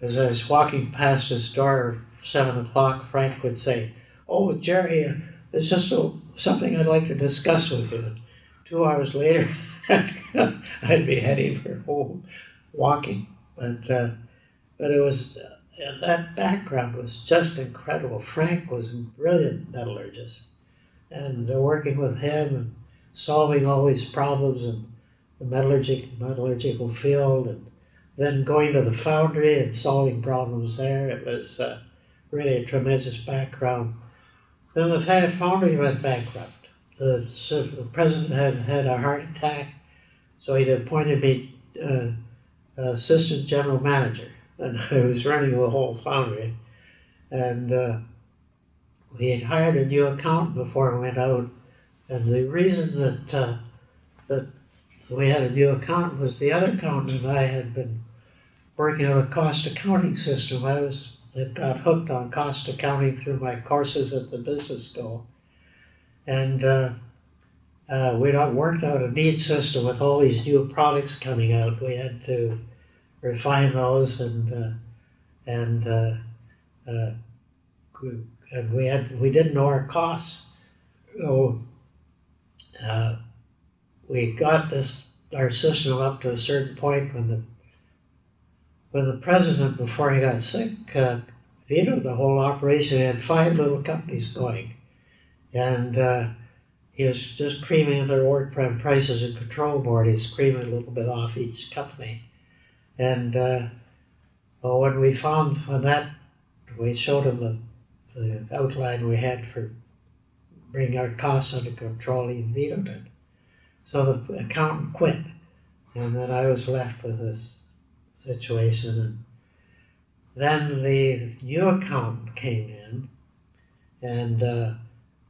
as I was walking past his door at seven o'clock, Frank would say, "Oh, Gerry, uh, there's just a, something I'd like to discuss with you." Two hours later. I'd be heading for home walking. But, uh, but it was, uh, that background was just incredible. Frank was a brilliant metallurgist. And working with him and solving all these problems in the metallurgic, metallurgical field and then going to the foundry and solving problems there, it was uh, really a tremendous background. Then the foundry went bankrupt. The, the president had had a heart attack so he appointed me uh, assistant general manager, and I was running the whole foundry. And uh, we had hired a new accountant before we went out, and the reason that uh, that we had a new accountant was the other accountant and I had been working on a cost accounting system. I was had got hooked on cost accounting through my courses at the business school, and uh, uh, we'd worked out a neat system with all these new products coming out. We had to refine those and uh, and uh, uh and we had we didn't know our costs, so uh, we got this our system up to a certain point when the when the president before he got sick uh, vetoed the whole operation. He had five little companies going, and he was just creaming work from prices and control board. He's creaming a little bit off each company. And uh, well, when we found when that we showed him the, the outline we had for bringing our costs under control, he vetoed it. So the accountant quit, and then I was left with this situation. And then the new accountant came in, and uh,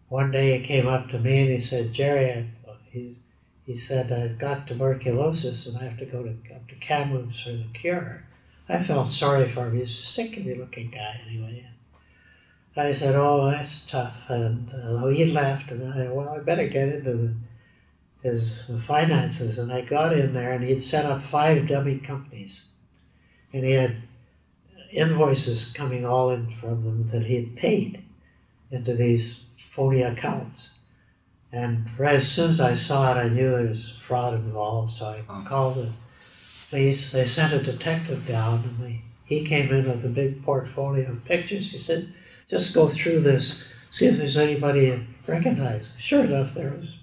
one day he came up to me and he said, Gerry, he, he said, I've got tuberculosis and I have to go to, up to Kamloops for the cure. I felt sorry for him. He's a sickly looking guy anyway. I said, oh, that's tough. And uh, he left and I, well, I better get into the, his finances. And I got in there and he'd set up five dummy companies. And he had invoices coming all in from them that he had paid into these phony accounts. And as soon as I saw it, I knew there was fraud involved, so I called the police. They sent a detective down, and they, he came in with a big portfolio of pictures. He said, just go through this, see if there's anybody you recognize. Sure enough, there was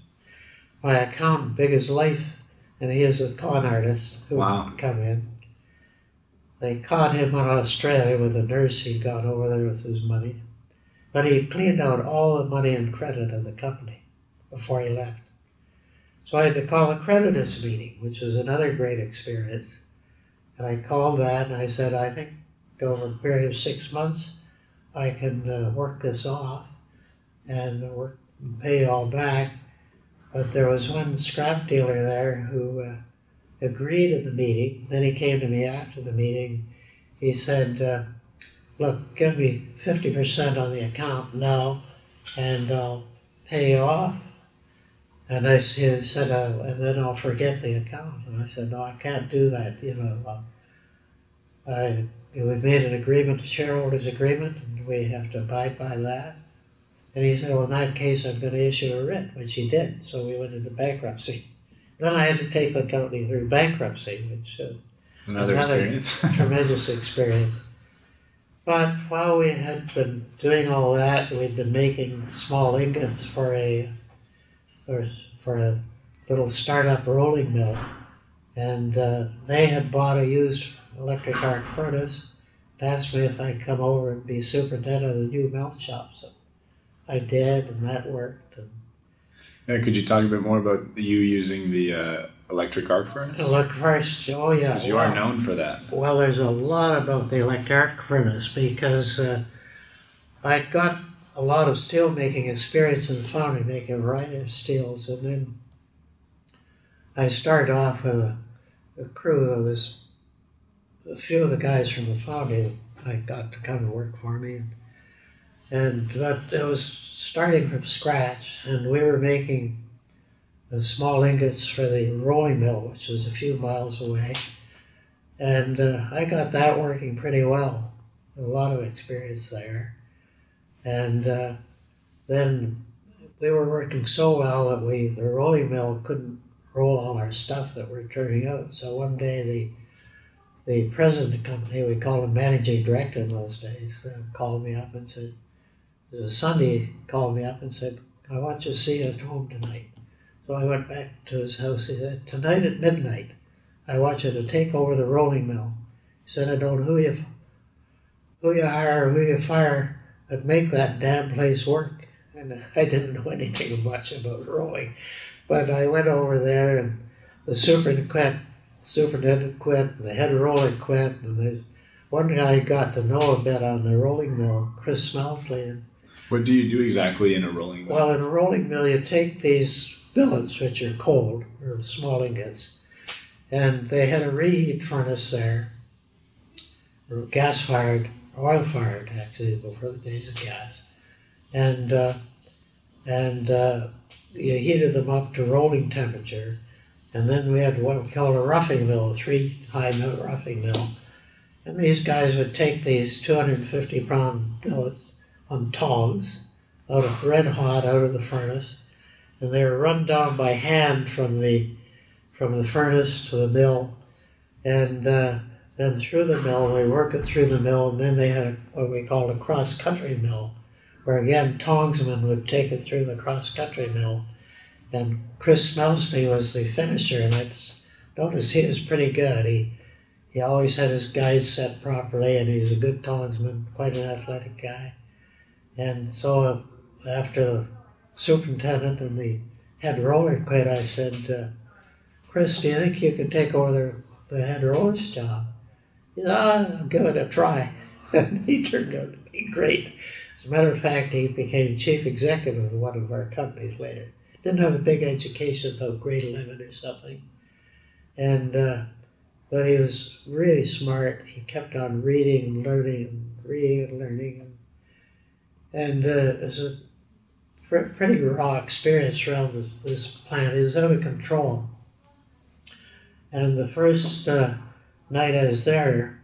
my accountant, big as life, and he is a con artist who Wow. come in. They caught him in Australia with a nurse he'd got over there with his money. But he cleaned out all the money and credit of the company before he left. So I had to call a creditors meeting, which was another great experience. And I called that and I said, I think over a period of six months, I can uh, work this off and work pay it all back. But there was one scrap dealer there who uh, agreed at the meeting. Then he came to me after the meeting. He said, uh, Look, give me 50% on the account now and I'll pay you off. And he said, uh, and then I'll forget the account. And I said, no, I can't do that. You know, uh, I, we made an agreement, a shareholders agreement, and we have to abide by that. And he said, well, in that case, I'm going to issue a writ, which he did. So we went into bankruptcy. Then I had to take the company through bankruptcy, which uh, another, Another- experience. tremendous experience. But while we had been doing all that, we'd been making small ingots for a for, for a little startup rolling mill, and uh, they had bought a used electric arc furnace. and Asked me if I'd come over and be superintendent of the new melt shop. So I did, and that worked. And Yeah, could you talk a bit more about you using the uh, electric arc furnace? look first, oh yeah, Because you are known for that. Well, there's a lot about the electric arc furnace because uh, I got a lot of steel making experience in the foundry, making a variety of steels, and then I started off with a, a crew that was a few of the guys from the foundry that I got to come and work for me, and, but it was starting from scratch, and we were making small ingots for the rolling mill, which was a few miles away. And uh, I got that working pretty well. A lot of experience there. And uh, then we were working so well that we, the rolling mill couldn't roll all our stuff that we're turning out. So one day the the president of the company, we called him managing director in those days, uh, called me up and said, Sunday, called me up and said, I want you to see you at home tonight. So I went back to his house. He said, Tonight at midnight, I want you to take over the rolling mill. He said, I don't know who you, who you hire who you fire, but make that damn place work. And I didn't know anything much about rolling. But I went over there and the superintendent quit, superintendent quit, and the head roller quit, and there's one guy I got to know a bit on the rolling mill, Chris Smelsley, and What do you do exactly in a rolling mill? well, in a rolling mill, you take these billets, which are cold, or small ingots, and they had a reheat furnace there, gas fired, oil fired, actually, before the days of gas. And, uh, and uh, you heated them up to rolling temperature. And then we had what we called a roughing mill, a three high mill roughing mill. And these guys would take these 250 pound billets on tongs out of red hot out of the furnace, and they were run down by hand from the from the furnace to the mill, and uh, then through the mill. They work it through the mill, and then they had a, what we called a cross country mill, where again tongsmen would take it through the cross country mill, and Chris Smelsley was the finisher, and I noticed he was pretty good. He he always had his guys set properly, and he was a good tongsman, quite an athletic guy. And so uh, after the superintendent and the head roller quit, I said, uh, Chris, do you think you could take over the, the head roller's job? Said, oh, I'll give it a try. and he turned out to be great. As a matter of fact, he became chief executive of one of our companies later. Didn't have a big education, about grade 11 or something. And, uh, but he was really smart. He kept on reading, and learning, and reading and learning. And uh, it was a pretty raw experience around this, this plant. It was out of control. And the first uh, night I was there,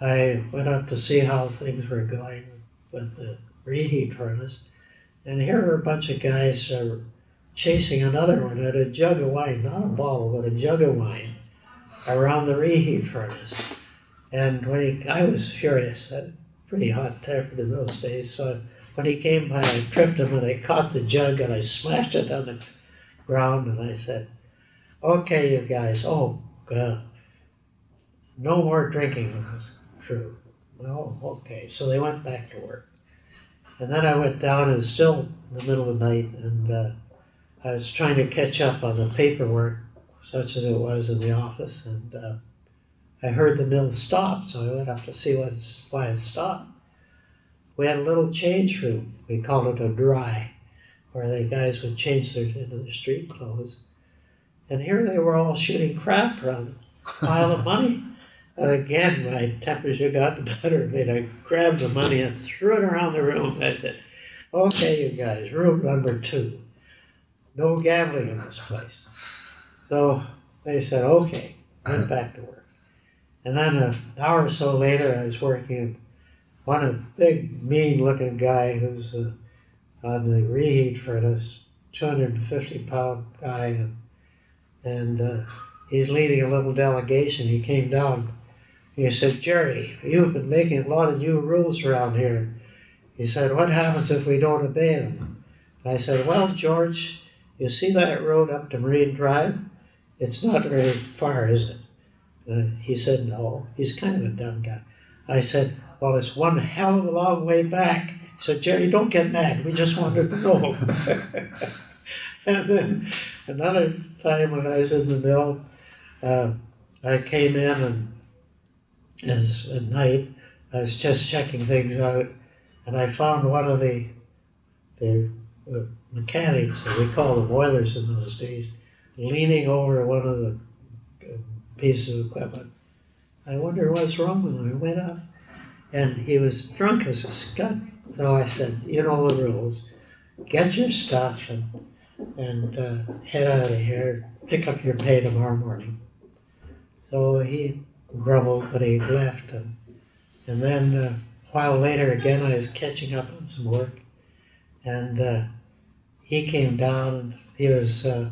I went up to see how things were going with the reheat furnace. And here were a bunch of guys uh, chasing another one at a jug of wine, not a bottle, but a jug of wine around the reheat furnace. And when he, I was furious, pretty hot tempered in those days, so when he came by, I tripped him and I caught the jug and I smashed it on the ground and I said, okay, you guys, oh, God, no more drinking in this crew. Oh, okay. So they went back to work. And then I went down, and still in the middle of the night, and uh, I was trying to catch up on the paperwork, such as it was in the office, and uh, I heard the mill stop, so I went up to see what's, why it stopped we had a little change room. We called it a dry, where the guys would change their into their street clothes. And here they were all shooting crap around a pile of money. Again, my temperature got the better of me. I grabbed the money and threw it around the room. I said, okay, you guys, room number two. No gambling in this place. So they said, okay, went back to work. And then an hour or so later, I was working one a big, mean-looking guy who's uh, on the reheat furnace, 250 pound guy, and, and uh, he's leading a little delegation. He came down. He said, Gerry, you've been making a lot of new rules around here. He said, what happens if we don't obey them? I said, well, George, you see that road up to Marine Drive? It's not very far, is it? Uh, he said, no. He's kind of a dumb guy. I said, well, it's one hell of a long way back. He said, Gerry, don't get mad. We just wanted to know. and then another time when I was in the mill, uh, I came in and as at night, I was just checking things out, and I found one of the the, mechanics, we call them boilers in those days, leaning over one of the uh, pieces of equipment. I wonder what's wrong with him. I went up, and he was drunk as a skunk. So I said, you know the rules. Get your stuff and, and uh, head out of here. Pick up your pay tomorrow morning. So he grumbled, but he left. And, and then uh, a while later, again, I was catching up on some work. And uh, he came down and he was uh,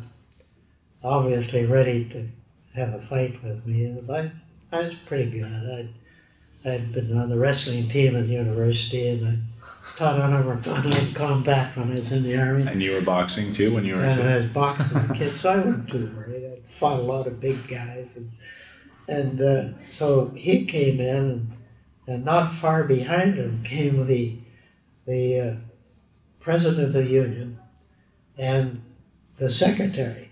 obviously ready to have a fight with me. I, I was pretty good. I'd, I'd been on the wrestling team at the university, and I taught on combat when I was in the army. And you were boxing too when you were. And I was boxing as a kid, so I wasn't too worried. I fought a lot of big guys, and and uh, so he came in, and, and not far behind him came the the uh, president of the union and the secretary,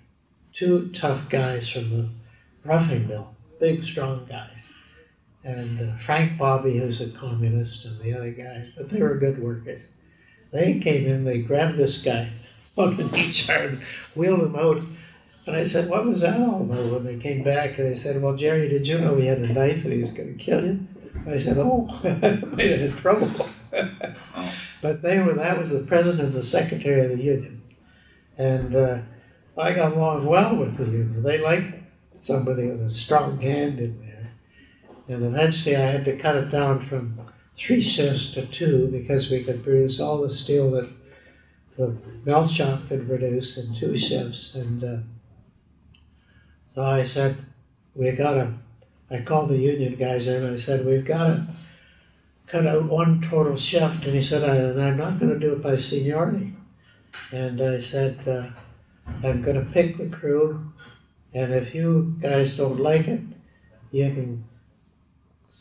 two tough guys from the roughing mill, big strong guys and uh, Frank Bobby, who's a communist, and the other guy, but they were good workers. They came in, they grabbed this guy on an each arm, wheeled him out, and I said, What was that all about? When they came back, and they said, Well, Gerry, did you know he had a knife and he was going to kill you? I said, Oh, might have had trouble. oh. But they were, that was the president and the secretary of the union. And uh, I got along well with the union. They liked somebody with a strong hand in there. and eventually I had to cut it down from three shifts to two because we could produce all the steel that the melt shop could produce in two shifts. And uh, so I said, we got to, I called the union guys in and I said, we've got to cut out one total shift. And he said, and I'm not going to do it by seniority. And I said, uh, I'm going to pick the crew, and if you guys don't like it, you can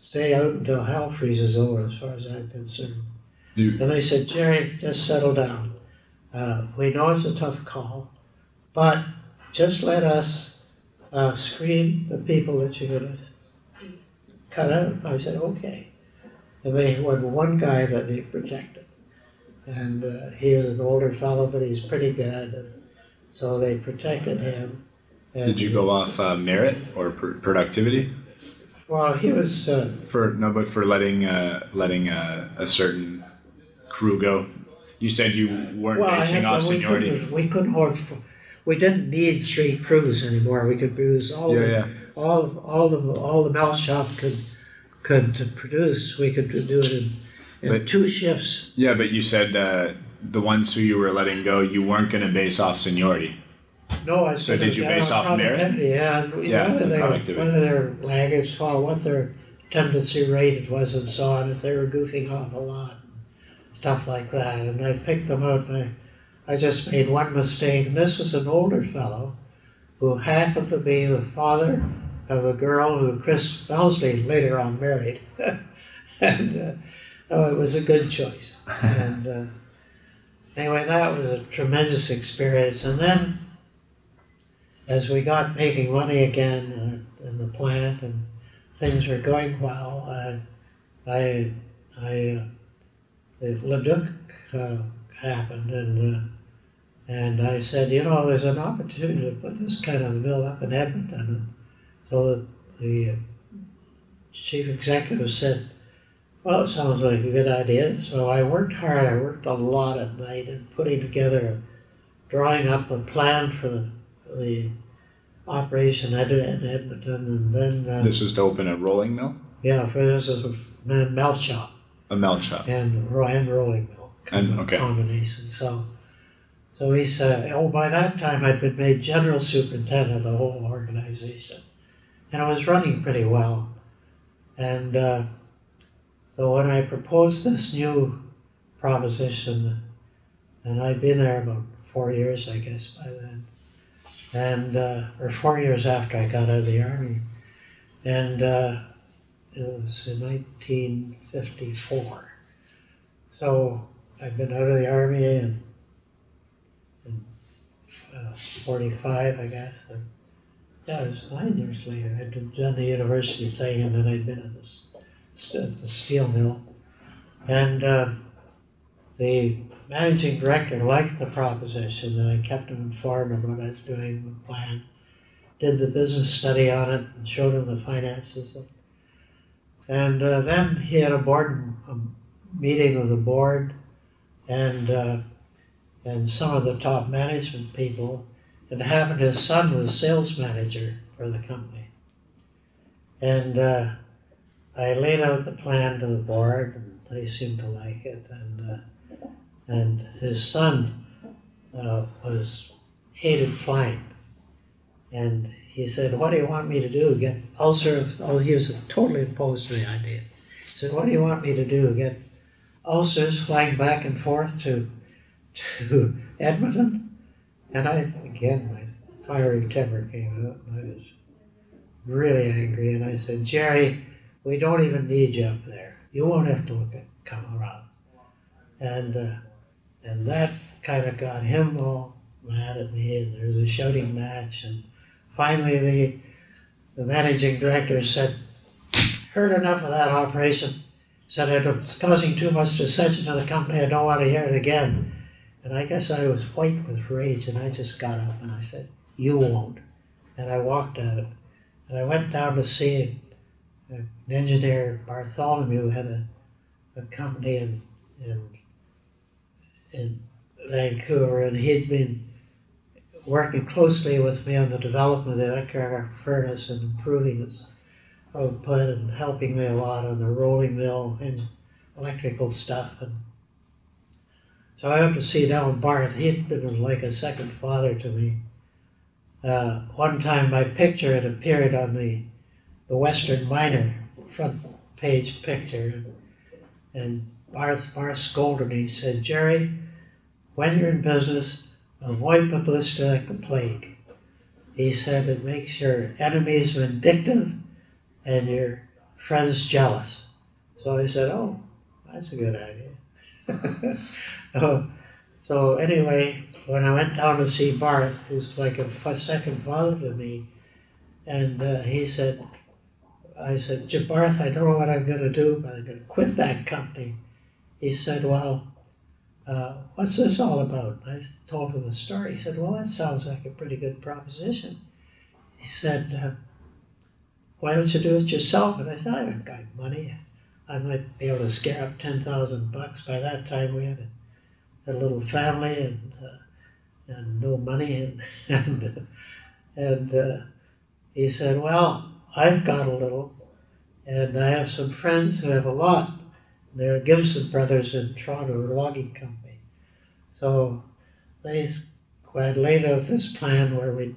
stay out until hell freezes over, as far as I'm concerned. You- And they said, Gerry, just settle down. Uh, we know it's a tough call, but just let us uh, screen the people that you're going to cut out. I said, okay. And they had one guy that they protected. And uh, he was an older fellow, but he's pretty good. And so they protected him. And, Did you go off uh, merit or pr- productivity Well, he was. Uh, for no, but for letting uh, letting uh, a certain crew go? You said you weren't well, basing off we seniority. couldn't, we couldn't hold. We didn't need three crews anymore. We could produce all Yeah, the yeah. all all the all the melt shop could could produce. We could do it in, in But- two shifts. Yeah, but you said uh, the ones who you were letting go, you weren't going to base off seniority. No, I So said did you base off merit? Yeah, and, Yeah, know, whether they productivity. whether their laggards fall, what their tendency rate it was, and so on. If they were goofing off a lot, stuff like that, and I picked them out, and I, I just made one mistake. And this was an older fellow who happened to be the father of a girl who Chris Belsley later on married, and uh, oh, it was a good choice. and uh, anyway, that was a tremendous experience, and then as we got making money again uh, in the plant and things were going well, I, I, I, uh, the Leduc uh, happened and uh, and I said, you know, there's an opportunity to put this kind of mill up in Edmonton. And so the, the uh, chief executive said, well, it sounds like a good idea. So I worked hard. I worked a lot at night and putting together, drawing up a plan for the, the operation at in Edmonton, and then uh, This is to open a rolling mill, yeah, for this is a melt shop a melt shop. and and rolling mill Com- okay. combination. So, so he said, oh, by that time I'd been made general superintendent of the whole organization, and it was running pretty well. And uh, so when I proposed this new proposition, and I'd been there about four years, I guess, by then, and uh, or four years after I got out of the army, and uh, it was in 1954. So I've been out of the army in, in uh, 45, I guess. And, yeah, it was nine years later. I'd done the university thing, and then I'd been at the, at the steel mill. And uh, the managing director liked the proposition, and I kept him informed of what I was doing, the plan. Did the business study on it, and showed him the finances. And uh, then he had a board a meeting of the board, and uh, and some of the top management people. It happened his son was sales manager for the company, and uh, I laid out the plan to the board, and they seemed to like it. And uh, and his son uh, was hated flying, and he said, "What do you want me to do? Get ulcer?" Oh, he was totally opposed to the idea. He said, "What do you want me to do? Get ulcers flying back and forth to to Edmonton?" And I again, my fiery temper came out, and I was really angry. And I said, "Jerry, we don't even need you up there. You won't have to look at come around." And uh, and that kind of got him all mad at me, and there was a shouting match, and finally the the managing director said, "Heard enough of that operation." Said it was causing too much dissension to the company. I don't want to hear it again. And I guess I was white with rage, and I just got up and I said, "You won't." And I walked it, and I went down to see an engineer, Bartholomew, had a, a company in in in Vancouver, and he'd been working closely with me on the development of the electric furnace and improving its output and helping me a lot on the rolling mill and electrical stuff. And so I went to see down Barth. He'd been like a second father to me. Uh, one time my picture had appeared on the, the Western Miner front page picture. And, and Barth, Barth scolded me. He said, Jerry, when you're in business, avoid publicity like the plague. He said it makes your enemies vindictive and your friends jealous. So I said, oh, that's a good idea. oh, so anyway, when I went down to see Barth, who's like a second father to me, and uh, he said, I said, Barth, I don't know what I'm going to do, but I'm going to quit that company. He said, well, uh, what's this all about? I told him the story. He said, well, that sounds like a pretty good proposition. He said, uh, why don't you do it yourself? And I said, I haven't got money. I might be able to scare up 10,000 bucks. By that time, we had a, a little family and, uh, and no money. And, and, and uh, he said, well, I've got a little, and I have some friends who have a lot. They're Gibson Brothers in Toronto, a logging company. So they quite laid out this plan where we'd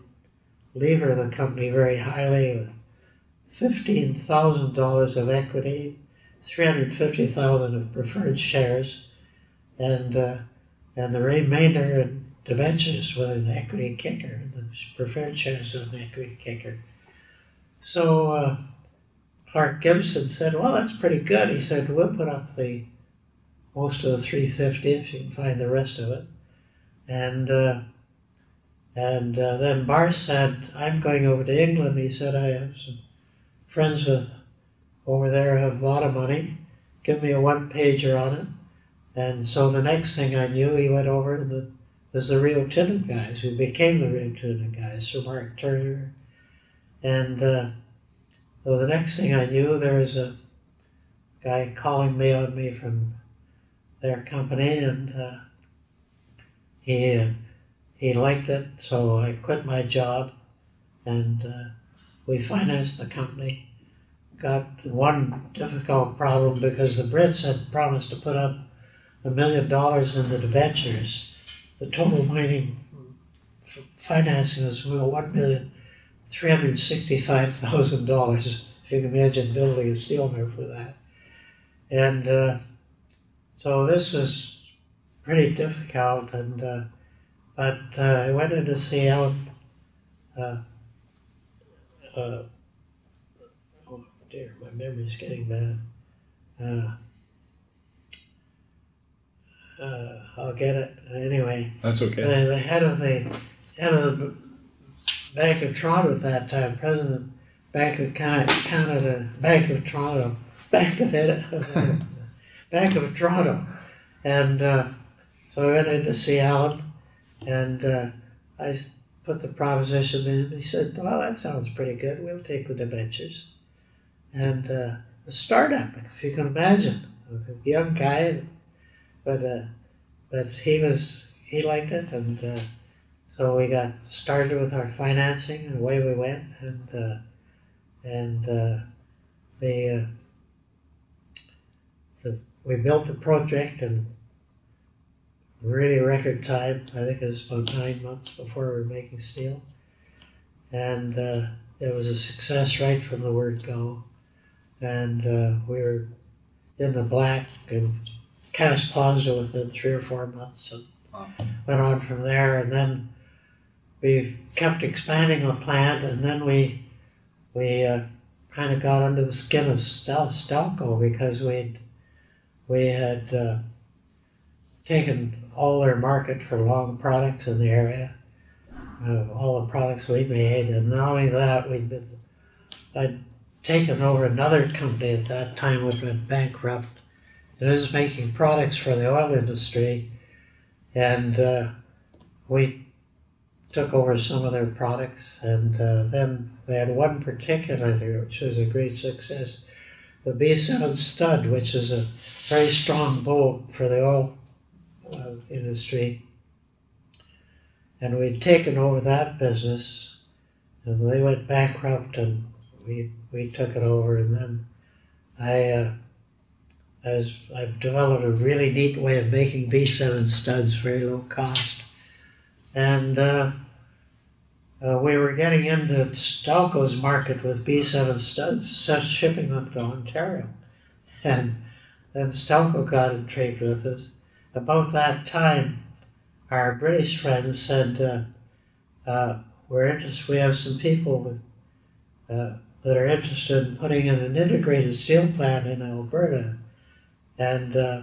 lever the company very highly with fifteen thousand dollars of equity, three hundred fifty thousand of preferred shares, and uh, and the remainder in debentures with an equity kicker. The preferred shares with an equity kicker. So uh, Clark Gibson said, "Well, that's pretty good." He said, "We'll put up the most of the 350 if you can find the rest of it." And uh, and uh, then Barth said, "I'm going over to England." He said, "I have some friends with over there have a lot of money. Give me a one pager on it." And so the next thing I knew, he went over to the was the Rio Tinto guys who became the Rio Tinto guys, Sir Mark Turner, and uh, so the next thing I knew, there was a guy calling me on me from their company, and uh, he uh, he liked it, so I quit my job, and uh, we financed the company. Got one difficult problem because the Brits had promised to put up a million dollars in the debentures. The total mining financing was one million three hundred sixty-five thousand dollars. If you can imagine building a steel mill for that, and uh, so this was pretty difficult. And uh, but uh, I went in to see Alan. Uh, uh, oh dear, my memory's getting bad. Uh, I'll get it anyway. That's okay. The, the head of the head of the Bank of Toronto at that time, President Bank of Canada, Bank of Toronto, Bank of it, Bank of Toronto, and uh, so I went in to see Alan, and uh, I put the proposition in. He said, "Well, that sounds pretty good. We'll take the debentures." And uh, a startup, if you can imagine, with a young guy, but uh, but he was he liked it, and uh, so we got started with our financing, and away we went, and uh, and uh, the, uh, the we built the project in really record time. I think it was about nine months before we were making steel, and uh, it was a success right from the word go, and uh, we were in the black and cash positive within three or four months, and went on from there, and then we kept expanding the plant, and then we we uh, kind of got under the skin of Stel- Stelco because we we had uh, taken all their market for long products in the area, uh, all the products we made, and not only that, we'd been I'd taken over another company at that time which went bankrupt. It was making products for the oil industry, and uh, we took over some of their products, and uh, then they had one particularly, which was a great success, the B7 stud, which is a very strong bolt for the oil uh, industry. And we'd taken over that business, and they went bankrupt, and we we took it over, and then I. Uh, as I've developed a really neat way of making B7 studs, very low cost, and uh, uh, we were getting into Stelco's market with B7 studs, shipping them to Ontario. And then Stelco got in trade with us. About that time, our British friends said, uh, uh, "We're interested. We have some people uh, that are interested in putting in an integrated steel plant in Alberta," and uh,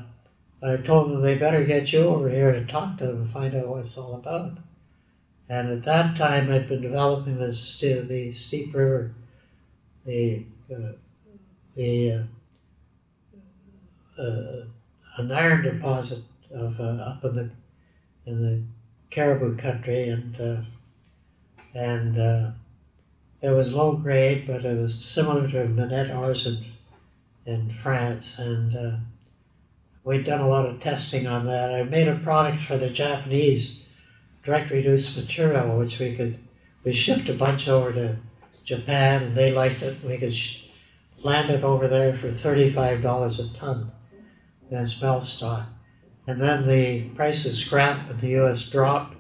I told them they better get you over here to talk to them and find out what it's all about. And at that time, I'd been developing the st- the Steep River, the uh, the uh, uh, an iron deposit of uh, up in the in the Cariboo country, and uh, and uh, it was low grade, but it was similar to Minette ores in, France, and we'd done a lot of testing on that. I made a product for the Japanese, direct reduced material, which we could we shipped a bunch over to Japan, and they liked it. We could land it over there for thirty five dollars a ton as melt stock. And then the price of scrap in the U.S. dropped,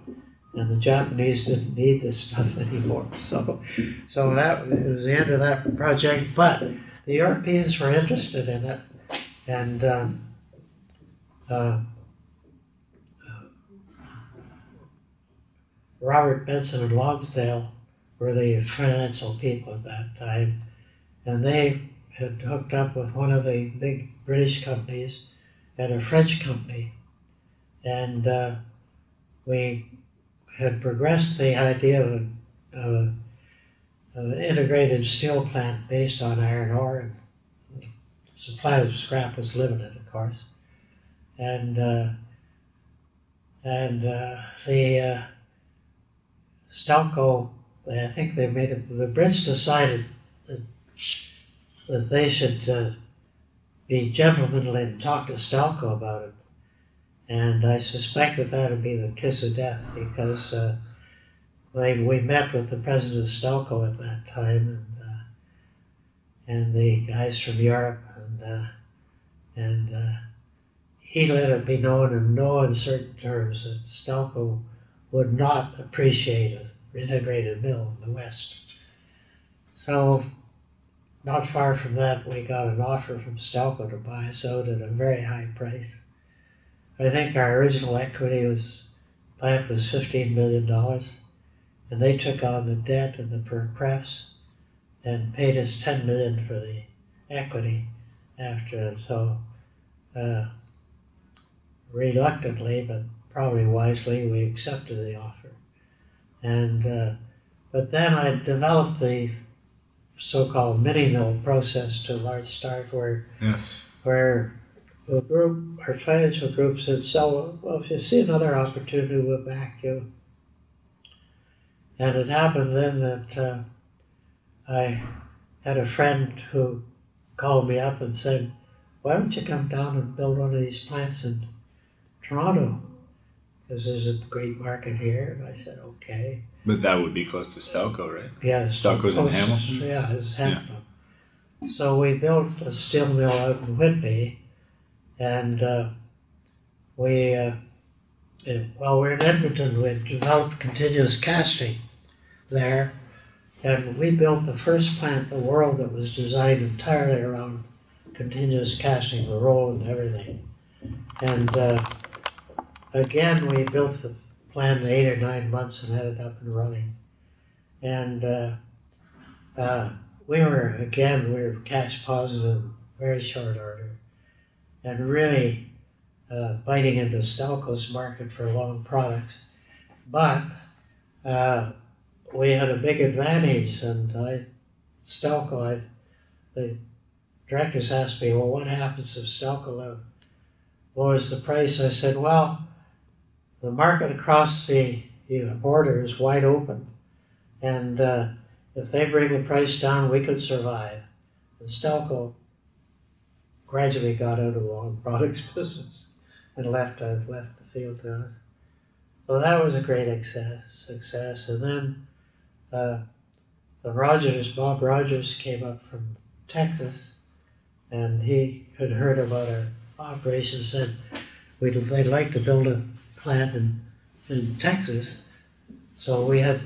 and the Japanese didn't need this stuff anymore. So, so that was the end of that project. But the Europeans were interested in it, and um, uh, Robert Benson and Lonsdale were the financial people at that time, and they had hooked up with one of the big British companies and a French company, and uh, we had progressed the idea of, of an integrated steel plant based on iron ore. And the supply of scrap was limited, of course, and uh, and uh, the uh, Stelco, I think they made it. The Brits decided that that they should uh, be gentlemanly and talk to Stelco about it. And I suspect that that would be the kiss of death because uh, they, we met with the president of Stelco at that time and, uh, and the guys from Europe and, uh, and uh, he let it be known in no uncertain terms that Stelco would not appreciate an integrated mill in the West. So not far from that, we got an offer from Stelco to buy us out at a very high price. I think our original equity was plant was fifteen million dollars, and they took on the debt and the prefs, and paid us ten million for the equity after. So, uh, reluctantly, but probably wisely, we accepted the offer. And uh, but then I developed the so-called mini mill process to a large start where Yes. where a group our financial group said so well if you see another opportunity we'll back you. And it happened then that uh, I had a friend who called me up and said why don't you come down and build one of these plants in Toronto? Because there's a great market here. And I said okay But that would be close to Stelco, right? yeah, Stelco's in Hamilton? Yeah, it's Hamilton. So we built a steel mill out in Whitby, and uh, we, uh, eh, while we were in Edmonton, we developed continuous casting there, and we built the first plant in the world that was designed entirely around continuous casting, the roll and everything. And uh, again, we built the plant in eight or nine months and had it up and running. And uh, uh, we were, again, we were cash positive, very short order, and really uh, biting into Stelco's market for long products. But uh, we had a big advantage, and I, Stelco, I, the directors asked me, well, what happens if Stelco lowers the price? I said, well, the market across the know, border is wide open, and uh, if they bring the price down, we could survive. And Stelco gradually got out of the long products business and left uh, left the field to us. So that was a great success. Success, and then uh, the Rogers, Bob Rogers, came up from Texas, and he had heard about our operations. Said we'd they'd like to build a plant in in Texas. So we had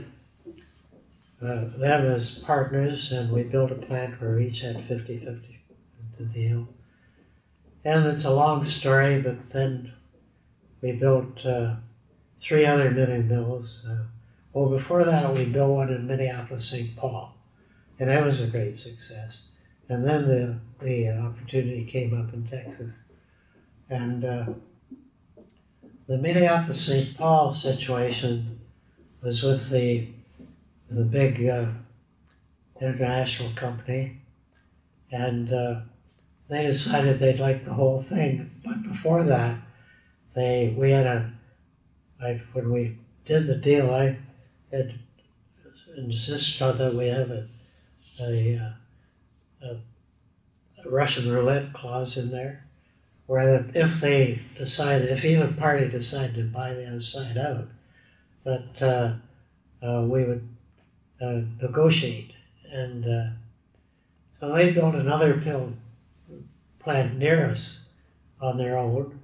uh, them as partners, and we built a plant where we each had 50 50 the deal. And it's a long story, but then we built uh, three other mini mills. Uh, well, before that, we built one in Minneapolis, St. Paul, and that was a great success. And then the the opportunity came up in Texas, and uh, the Minneapolis St. Paul situation was with the the big uh, international company, and uh, they decided they'd like the whole thing. But before that, they we had a I, when we did the deal, I had insisted on that we have a a, uh, a, a Russian roulette clause in there, where if they decide, if either party decided to buy the other side out, that uh, uh, we would uh, negotiate. And uh, so they built another pill plant near us on their own.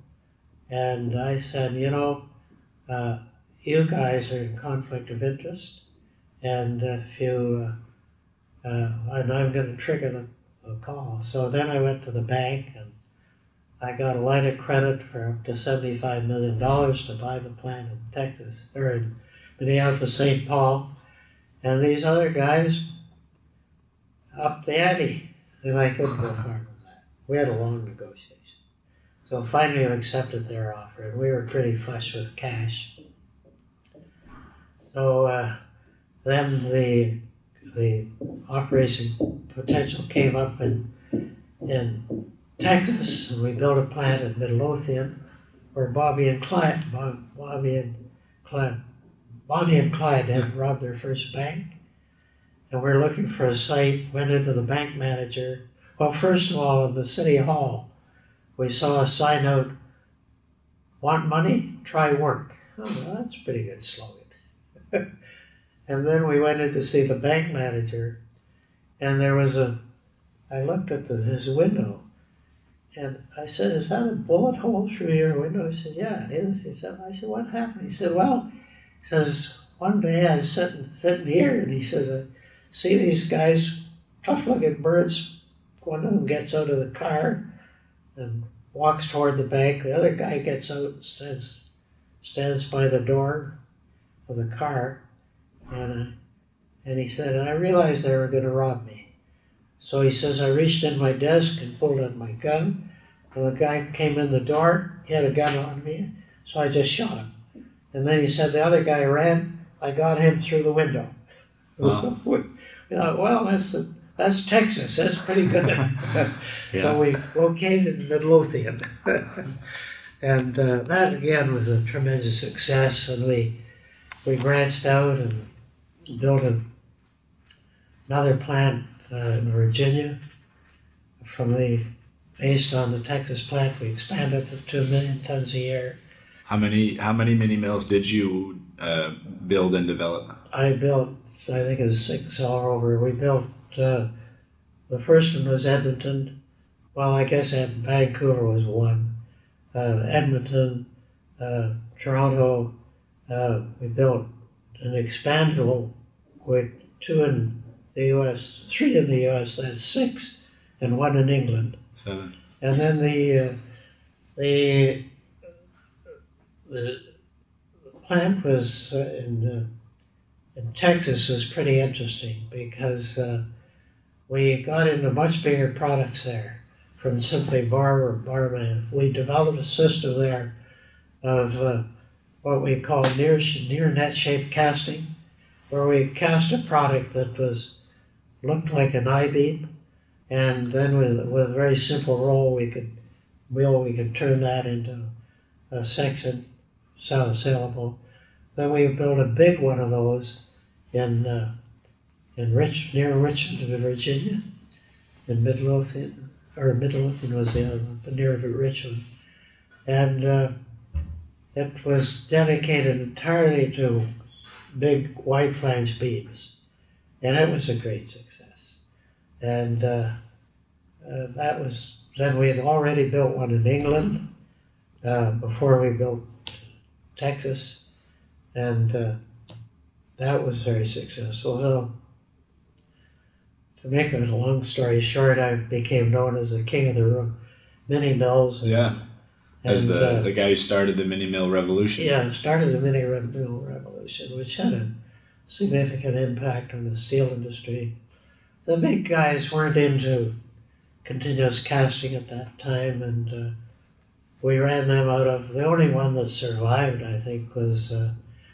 And I said, you know, uh, you guys are in conflict of interest, and if you, uh, and I'm going to trigger the, the call. So then I went to the bank I got a line of credit for up to $75 million to buy the plant in Texas, or in Minneapolis, St. Paul. And these other guys upped the ante, and I couldn't go farther than that. We had a long negotiation. So finally, I accepted their offer, and we were pretty flush with cash. So uh, then the the operation potential came up in in Texas, and we built a plant in Midlothian, where Bobby and Clyde, Bobby and Clyde, Bonnie and Clyde had robbed their first bank, and we are looking for a site. Went into the bank manager. Well, first of all, in the city hall, we saw a sign out, want money? Try work. Oh, well, that's a pretty good slogan. and then we went in to see the bank manager, and there was a, I looked at the, his window, and I said, is that a bullet hole through your window? He said, yeah, it is. He said, I said, what happened? He said, well, he says, one day I was sitting, sitting here, and he says, I see these guys, tough looking birds, one of them gets out of the car, and walks toward the bank. The other guy gets out, stands, stands by the door of the car, and uh, and he said, I realized they were going to rob me. So he says, I reached in my desk and pulled out my gun. And the guy came in the door, he had a gun on me, so I just shot him. And then he said, the other guy ran, I got him through the window. Wow. you know, well, that's the, that's Texas. That's pretty good. yeah. So we located in Midlothian. and uh, that again was a tremendous success. And we we branched out and built a, another plant in Virginia. From the based on the Texas plant, we expanded to two million tons a year. How many how many mini mills did you uh, build and develop? I built, I think it was six all over. We built uh, the first one was Edmonton. Well, I guess Vancouver was one. Uh, Edmonton, uh, Toronto. Uh, we built an expandable with two in the U.S., three in the U.S. That's six, and one in England. Seven. And then the uh, the the plant was uh, in uh, in Texas was pretty interesting because uh, we got into much bigger products there from simply bar or barman. We developed a system there of uh, what we call near near net shape casting, where we cast a product that was looked like an I beam, and then with with a very simple roll we could wheel we could turn that into a section saleable. Then we built a big one of those in uh, in Rich near Richmond, Virginia, in Midlothian, or Midlothian was the other but near Richmond, and uh, it was dedicated entirely to big wide flange beams, and it was a great success. And uh, uh, that was then we had already built one in England uh, before we built Texas, and uh, that was very successful. So to make a long story short, I became known as the king of the mini mills. Yeah. As And, the, uh, the guy who started the mini mill revolution. Yeah, started the mini mill revolution, which had a significant impact on the steel industry. The big guys weren't into continuous casting at that time, and uh, we ran them out of. The only one that survived, I think, was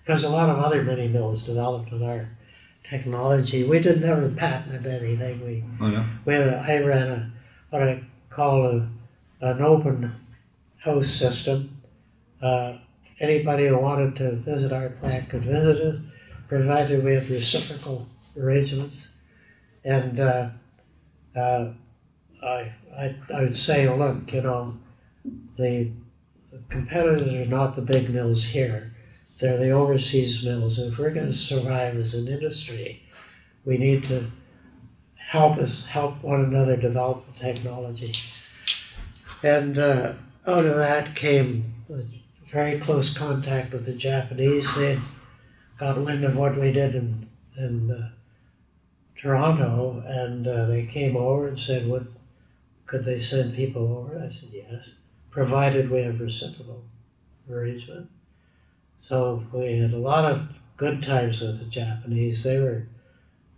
because a lot of other mini mills developed in our technology. We didn't ever patent anything. We Oh, no? we had a, I ran a what I call a, an open house system. Uh, anybody who wanted to visit our plant could visit us, provided had reciprocal arrangements. And uh, uh, I, I, I would say, look, you know, the competitors are not the big mills here. They're the overseas mills. And If we're going to survive as an industry, we need to help us help one another develop the technology. And uh, out of that came very close contact with the Japanese. They got wind of what we did in, in uh, Toronto, and uh, they came over and said, "What could they send people over?" I said, "Yes, provided we have reciprocal arrangement." So we had a lot of good times with the Japanese. They were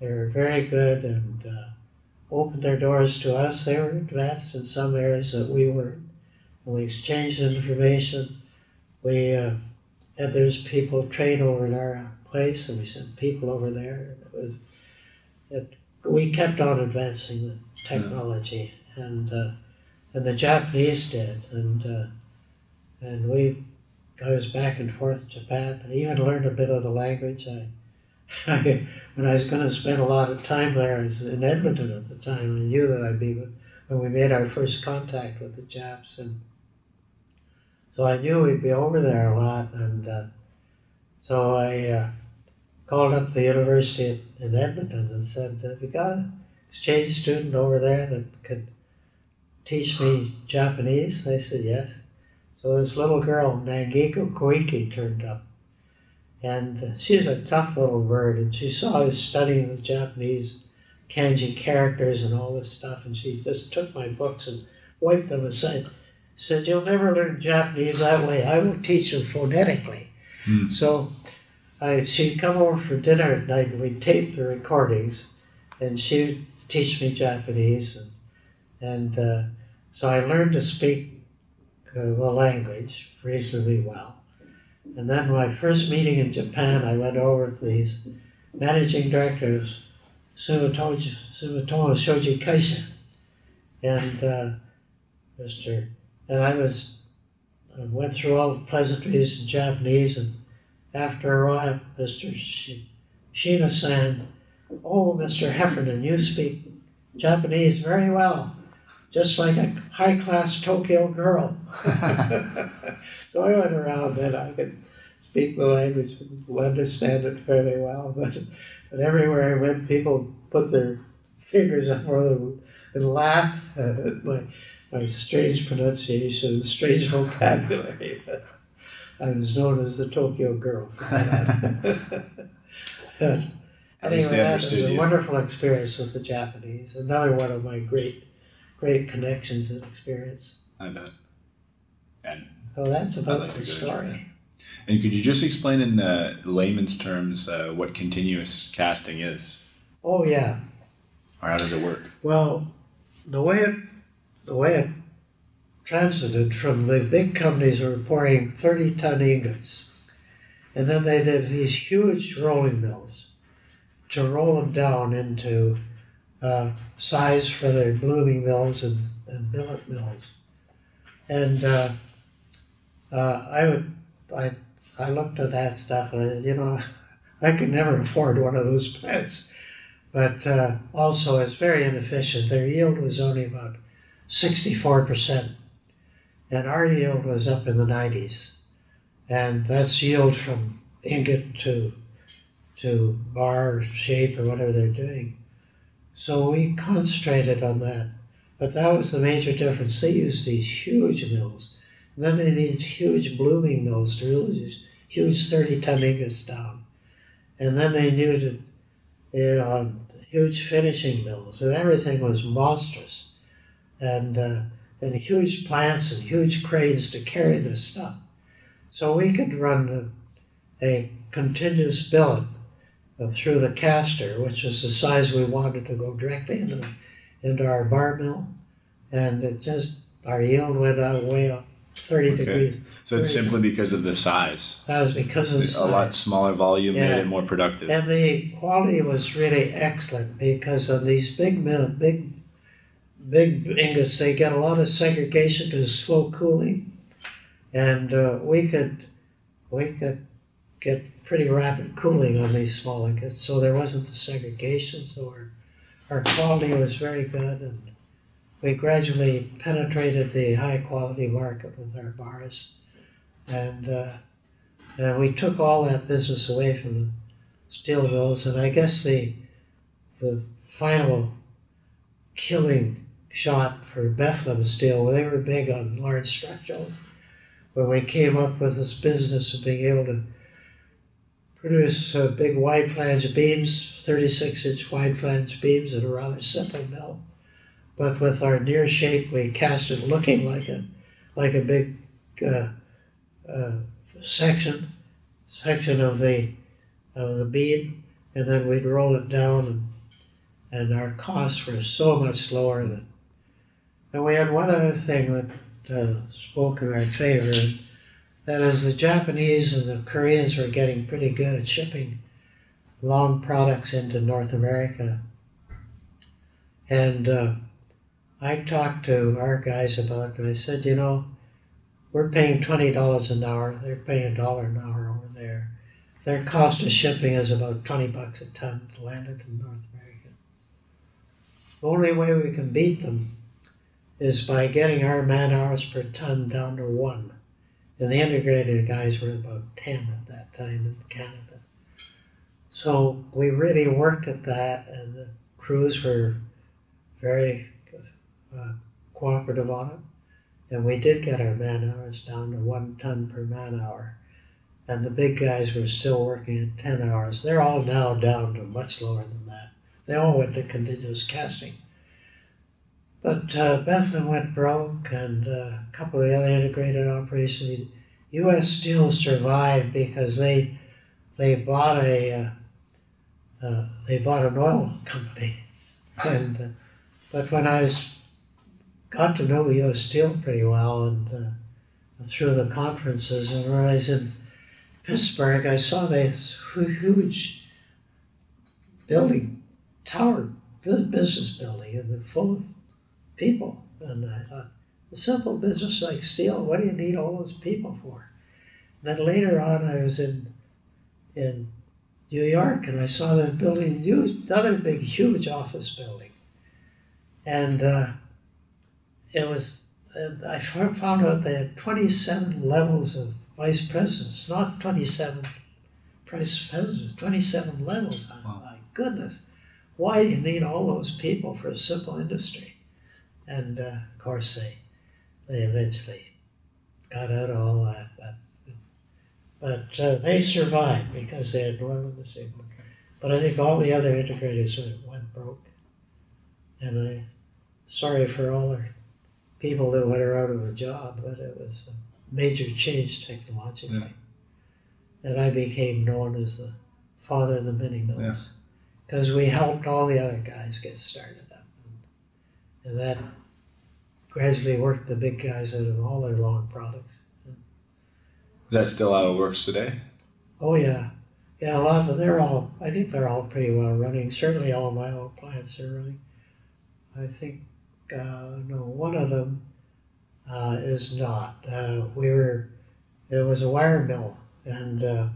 they were very good and uh, opened their doors to us. They were advanced in some areas that we weren't. We exchanged information. We had those people train over at our place, and we sent people over there. It was it, we kept on advancing the technology, and uh, and the Japanese did, and uh, and we. I was back and forth to Japan. I even learned a bit of the language. I, I when I was going to spend a lot of time there, I was in Edmonton at the time. I knew that I'd be when we made our first contact with the Japs, and so I knew we'd be over there a lot. And uh, so I uh, called up the university in Edmonton and said, "Have you got an exchange student over there that could teach me Japanese?" They said, "Yes." So this little girl, Nangiko Koike, turned up. And uh, she's a tough little bird, and she saw us studying the Japanese kanji characters and all this stuff, and she just took my books and wiped them aside. Said, "You'll never learn Japanese that way. I will teach you phonetically." Hmm. So, I she'd come over for dinner at night, and we'd tape the recordings, and she'd teach me Japanese, and and uh, so I learned to speak uh, the language reasonably well. And then my first meeting in Japan, I went over with these managing directors, Sumitomo, Shoji Kaisha, and uh, Mr. And I was, I went through all the pleasantries in Japanese, and after a while, Mr. Shi- Shina-san, oh, Mr. Heffernan, you speak Japanese very well, just like a high-class Tokyo girl. so I went around and I could speak the language and understand it fairly well. But, but everywhere I went, people put their fingers up and laugh at my, my strange pronunciation, strange vocabulary. I was known as the Tokyo girl. At anyway, least they that was a you. wonderful experience with the Japanese. Another one of my great, great connections and experience. I bet. And So that's about like the to go to story. And could you just explain in uh, layman's terms uh, what continuous casting is, Oh yeah. or how does it work? Well, the way it, the way it transited from the big companies were pouring thirty ton ingots, and then they did these huge rolling mills to roll them down into uh, size for their blooming mills and, and billet mills. And uh, uh, I would, I, I looked at that stuff and I, you know, I could never afford one of those plants. But uh, also, it's very inefficient. Their yield was only about 64%, and our yield was up in the 90s. And that's yield from ingot to, to bar shape or whatever they're doing. So we concentrated on that. But that was the major difference. They used these huge mills. And then they needed huge blooming mills to reel these huge 30 ton ingots down. And then they needed you know, huge finishing mills, and everything was monstrous. And uh, and huge plants and huge cranes to carry this stuff. So we could run a, a continuous billet through the caster, which was the size we wanted to go directly into, into our bar mill. And it just, our yield went out way up 30 Okay. degrees. So it's simply because of the size. That was because of the size. A lot smaller volume Yeah. made it more productive. And the quality was really excellent because on these big mill, big, big ingots, they get a lot of segregation to slow cooling, and uh, we could, we could get pretty rapid cooling on these small ingots. So there wasn't the segregation. So our, our quality was very good, and we gradually penetrated the high quality market with our bars, and. Uh, and we took all that business away from the steel mills, and I guess the the final killing shot for Bethlehem Steel, they were big on large structurals. When we came up with this business of being able to produce uh, big wide flange beams, 36 inch wide flange beams in a rather simple mill, but with our near shape, we cast it looking like a like a big uh, uh, section section of the of the beam, and then we'd roll it down, and and our costs were so much lower than. And we had one other thing that uh, spoke in our favor, that is the Japanese and the Koreans were getting pretty good at shipping long products into North America, and uh, I talked to our guys about it, and I said, you know we're paying twenty dollars an hour. They're paying a dollar an hour over there. Their cost of shipping is about twenty bucks a ton to land it in North America. The only way we can beat them is by getting our man hours per ton down to one. And the integrated guys were about ten at that time in Canada. So we really worked at that, and the crews were very uh, cooperative on it. And we did get our man hours down to one ton per man hour. And the big guys were still working at 10 hours. They're all now down to much lower than that. They all went to continuous casting. But uh, Bethlehem went broke, and uh, a couple of the other integrated operations. U.S. Steel survived because they they bought a uh, uh, they bought an oil company, and uh, but when I was got to know U.S. Steel pretty well, and uh, through the conferences, and when I was in Pittsburgh, I saw this huge building, tower, business building, and full of people. And I thought, a simple business like steel, what do you need all those people for? Then later on, I was in in New York, and I saw them building huge, another big, huge office building, and. Uh, it was and I found out they had 27 levels of vice presidents, not 27 vice presidents, 27 levels. Wow. My goodness, why do you need all those people for a simple industry? And uh, of course, they they eventually got out of all that, but but uh, they survived because they had one with the same. But I think all the other integrators went, went broke, and I'm sorry for all our people that went out of a job, but it was a major change technologically. Yeah. And I became known as the father of the mini mills because we helped all the other guys get started. And that gradually worked the big guys out of all their long products. Is that still how it works today? Oh, yeah. Yeah, a lot of them, they're all, I think they're all pretty well running. Certainly all my old plants are running. I think, uh, no, one of them uh, is not. Uh, we were, it was a wire mill, and uh,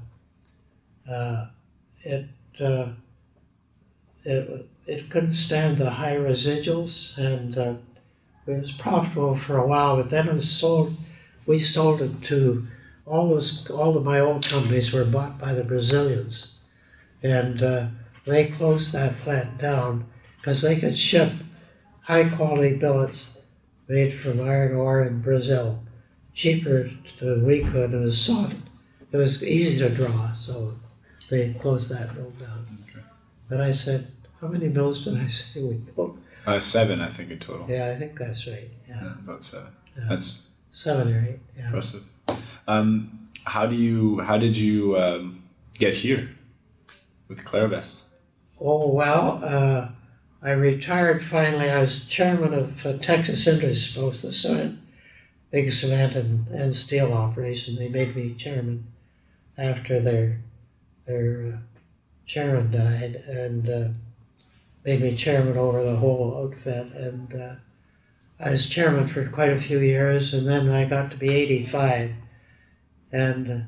uh, it, uh, it, it couldn't stand the high residuals, and uh, it was profitable for a while, but then it was sold, we sold it to all those, all of my old companies were bought by the Brazilians. And uh, they closed that plant down because they could ship high quality billets made from iron ore in Brazil cheaper than we could. It was soft, it was easy to draw, so they closed that mill down. Okay. But I said, how many mills did I say we built? Uh, seven, I think, in total. Yeah, I think that's right. Yeah, Yeah, about seven. That's seven or eight. Yeah. impressive. Um, how do you? How did you um, get here with Clairvest? Oh well, uh, I retired finally. I was chairman of uh, Texas Industries, both the cement, big cement and, and steel operation. They made me chairman after their their uh, chairman died, and uh, made me chairman over the whole outfit. And uh, I was chairman for quite a few years, and then I got to be eighty-five, and uh,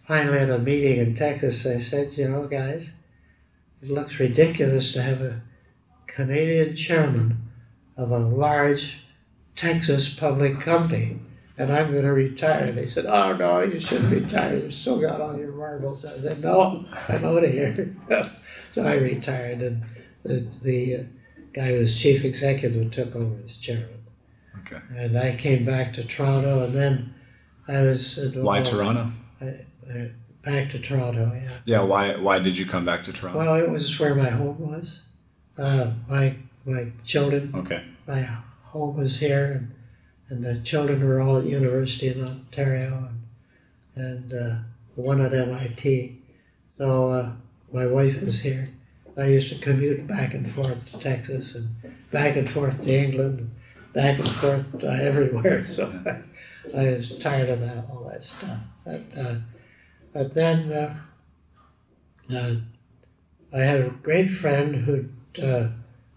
finally at a meeting in Texas, I said, you know, guys it looks ridiculous to have a Canadian chairman of a large Texas public company, and I'm going to retire. They said, "Oh no, you shouldn't retire. You've still got all your marbles." I said, "No, I'm out of here." so I retired, and the, the uh, guy who was chief executive took over as chairman. Okay. And I came back to Toronto, and then I was at Why Toronto? uh, back to Toronto. Yeah. Yeah. Why? Why did you come back to Toronto? Well, it was where my home was. Uh, my my children, okay. my home was here, and, and the children were all at university in Ontario, and, and uh, one at MIT. So uh, my wife was here. I used to commute back and forth to Texas and back and forth to England, and back and forth to everywhere. So I, was tired of that, all that stuff. But, uh, but then uh, uh, I had a great friend who uh,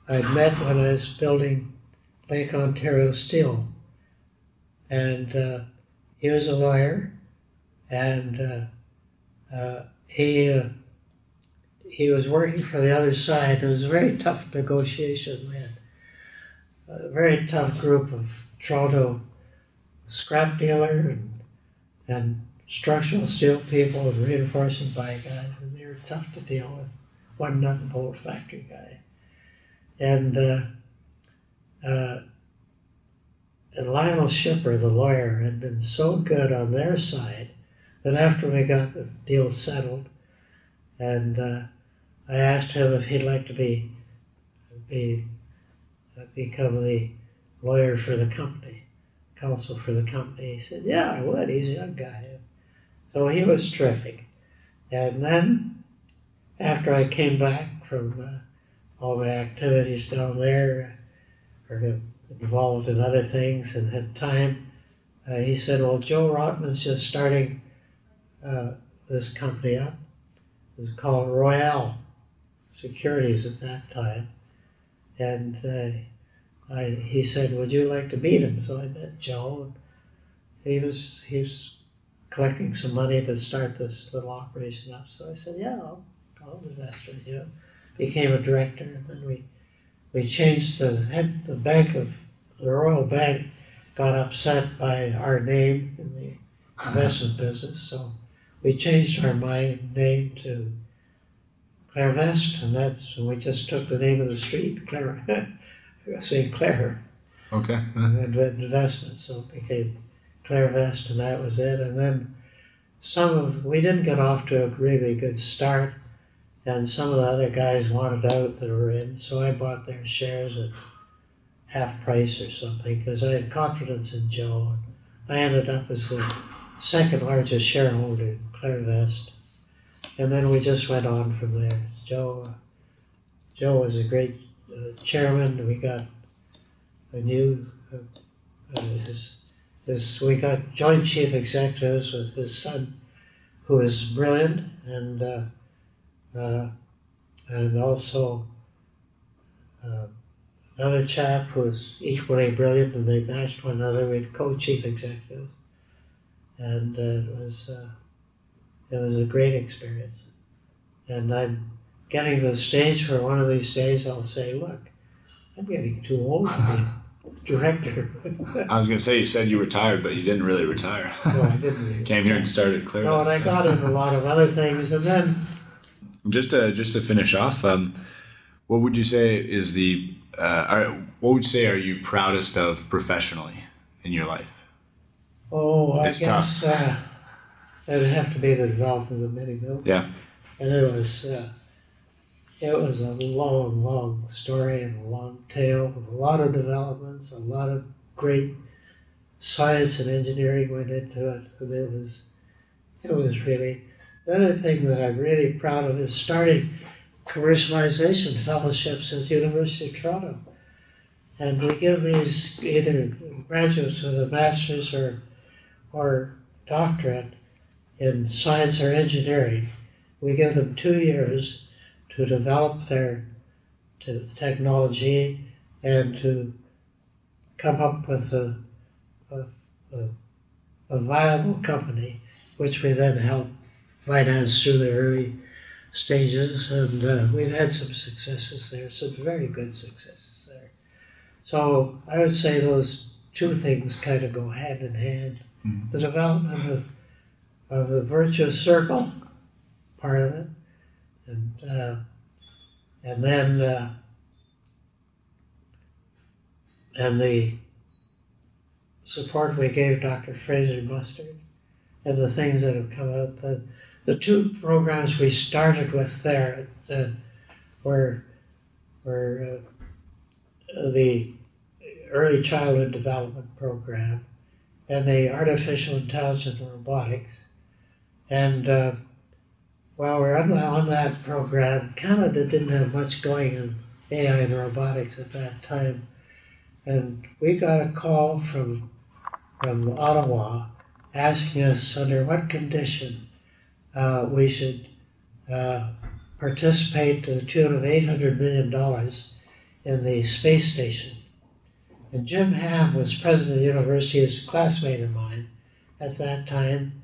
I'd met when I was building Lake Ontario Steel. And uh, he was a lawyer, and uh, he, he was working for the other side. It was a very tough negotiation. We had a very tough group of Toronto scrap dealer and, and structural steel people and reinforcing by guys, and they were tough to deal with. One nut and bolt factory guy, and uh, uh, and Lionel Schipper, the lawyer, had been so good on their side that after we got the deal settled, and uh, I asked him if he'd like to be be uh, become the lawyer for the company, counsel for the company. He said, "Yeah, I would. He's a young guy." So he was terrific. And then, after I came back from uh, all my activities down there, or got involved in other things and had time, uh, he said, Well, Joe Rotman's just starting uh, this company up. It's called Royale Securities at that time. And uh, I, he said, Would you like to meet him? So I met Joe. He was, he was collecting some money to start this little operation up. So I said, yeah, I'll, I'll invest with you. Became a director, and then we we changed the head. The bank of the Royal Bank got upset by our name in the investment business, so we changed our my name to Clairvest, and that's we just took the name of the street, Claire, St. Clair Okay. and investment, so it became Clairvest, and that was it. And then some of we didn't get off to a really good start, and some of the other guys wanted out that were in, so I bought their shares at half price or something because I had confidence in Joe. I ended up as the second largest shareholder in Clairvest, and then we just went on from there. Joe, Joe was a great uh, chairman. We got a new uh, uh, his this we got joint chief executives with his son, who is brilliant, and uh, uh, and also uh, another chap who is equally brilliant, and they matched one another. Had co-chief executives, and it was it was a great experience. And I'm getting to the stage where one of these days I'll say, "Look, I'm getting too old to be." Director. I was gonna say you said you retired, but you didn't really retire. No, I didn't. Came here and started Clairvest. No, and I got into a lot of other things, and then Just to just to finish off, um, what would you say is the uh, are, what would you say are you proudest of professionally in your life? oh, I It's guess uh, it'd have to be the development of the mini mills. Yeah. And it was uh, it was a long, long story and a long tale, with a lot of developments, a lot of great science and engineering went into it, and it was, it was really. The other thing that I'm really proud of is starting commercialization fellowships at the University of Toronto. And we give these either graduates with a master's or, or doctorate in science or engineering. We give them two years to develop their to technology and to come up with a, a, a, a viable company, which we then help finance through the early stages. And uh, we've had some successes there, some very good successes there. So I would say those two things kind of go hand in hand. Mhm. The development of, of the virtuous circle, part of it, and uh, and then uh, and the support we gave Dr. Fraser Mustard and the things that have come out. The, the two programs we started with there uh, were, were uh, the Early Childhood Development Program and the Artificial Intelligence and Robotics. And uh, while we're on, on that program, Canada didn't have much going in AI and robotics at that time. And we got a call from, from Ottawa asking us under what condition uh, we should uh, participate to the tune of $800 million in the space station. And Jim Ham was president of the university, a classmate of mine at that time.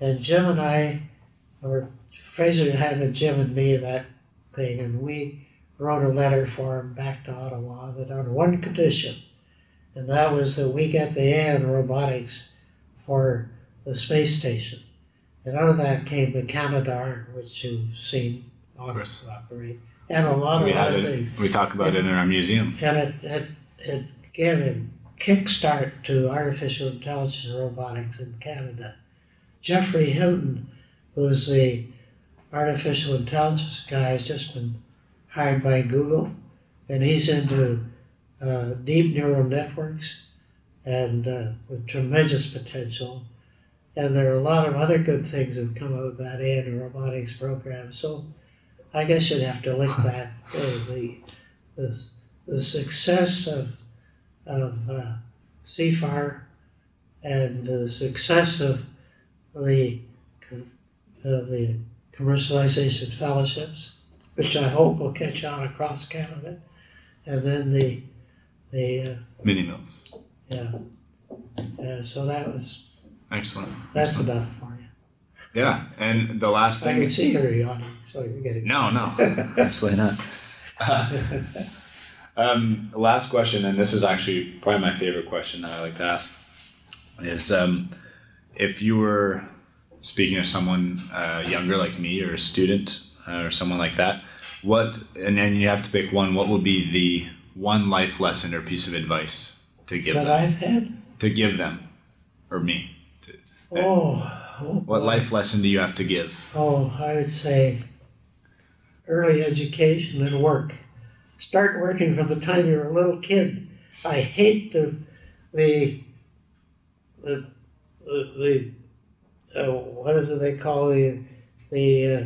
And Jim and I, or Fraser had with Jim and me that thing, and we wrote a letter for him back to Ottawa that on one condition, and that was that we get the and robotics for the space station. And out of that came the Canadarm, which you've seen operate, and a lot We of other it. things. We talk about it in our museum. And it, it, it gave a kickstart to artificial intelligence robotics in Canada. Geoffrey Hinton, who's the artificial intelligence guy, has just been hired by Google, and he's into uh, deep neural networks and uh, with tremendous potential. And there are a lot of other good things that come out of that AI and robotics program. So I guess you'd have to link that to the, the the success of, of uh, CIFAR and the success of the, com- of the commercialization fellowships, which I hope will catch on across Canada, and then the, the, uh, Mini mills. yeah. Uh, so that was, Excellent. that's Excellent. enough for you. Yeah, and the last thing I thing. can see you're yawning, so you're getting. No, no, absolutely not. um, last question, and this is actually probably my favorite question that I like to ask, is um, if you were speaking to someone uh, younger like me or a student uh, or someone like that, what, and then you have to pick one, what would be the one life lesson or piece of advice to give That them? I've had, To give them, or me? oh. oh What life lesson do you have to give? Oh, I would say early education and work. Start working from the time you're a little kid. I hate the the the the, the uh, what is it they call the the uh,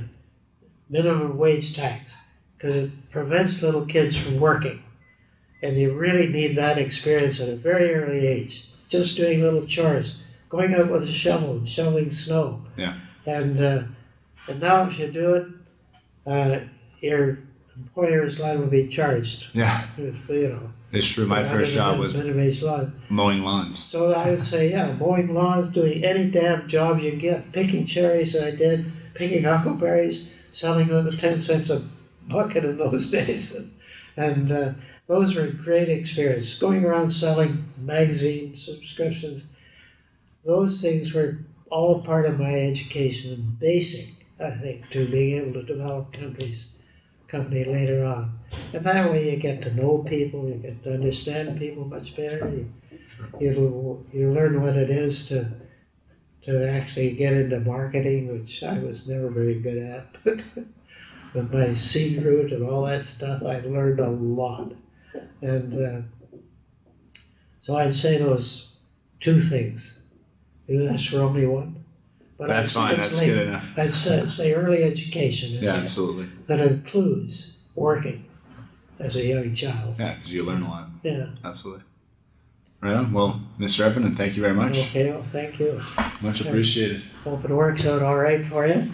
minimum wage tax because it prevents little kids from working, and you really need that experience at a very early age. Just doing little chores, going out with a shovel and shoveling snow. Yeah. And uh, and now if you do it, uh, your employer is liable to be charged. Yeah, If, you know. It's true. My first job was minimum wage law. mowing lawns. So I would say, yeah, mowing lawns, doing any damn job you get, picking cherries. I did picking huckleberries, selling them at ten cents a bucket in those days, and uh, those were great experience. Going around selling magazine subscriptions, those things were all part of my education and basic, I think, to being able to develop countries, company later on. And that way you get to know people, you get to understand people much better. You, you, you learn what it is to to actually get into marketing, which I was never very good at. But with my seed root and all that stuff. I learned a lot. And uh, so I'd say those two things. You asked for only one? But That's fine. That's good enough. I'd say, say early education is Yeah, it, absolutely. that includes working as a young child. Yeah, because you learn a lot. Yeah. Absolutely. Right on. Well, Mr. Heffernan, thank you very much. Okay. Well, thank you. Much appreciated. Hope it works out all right for you.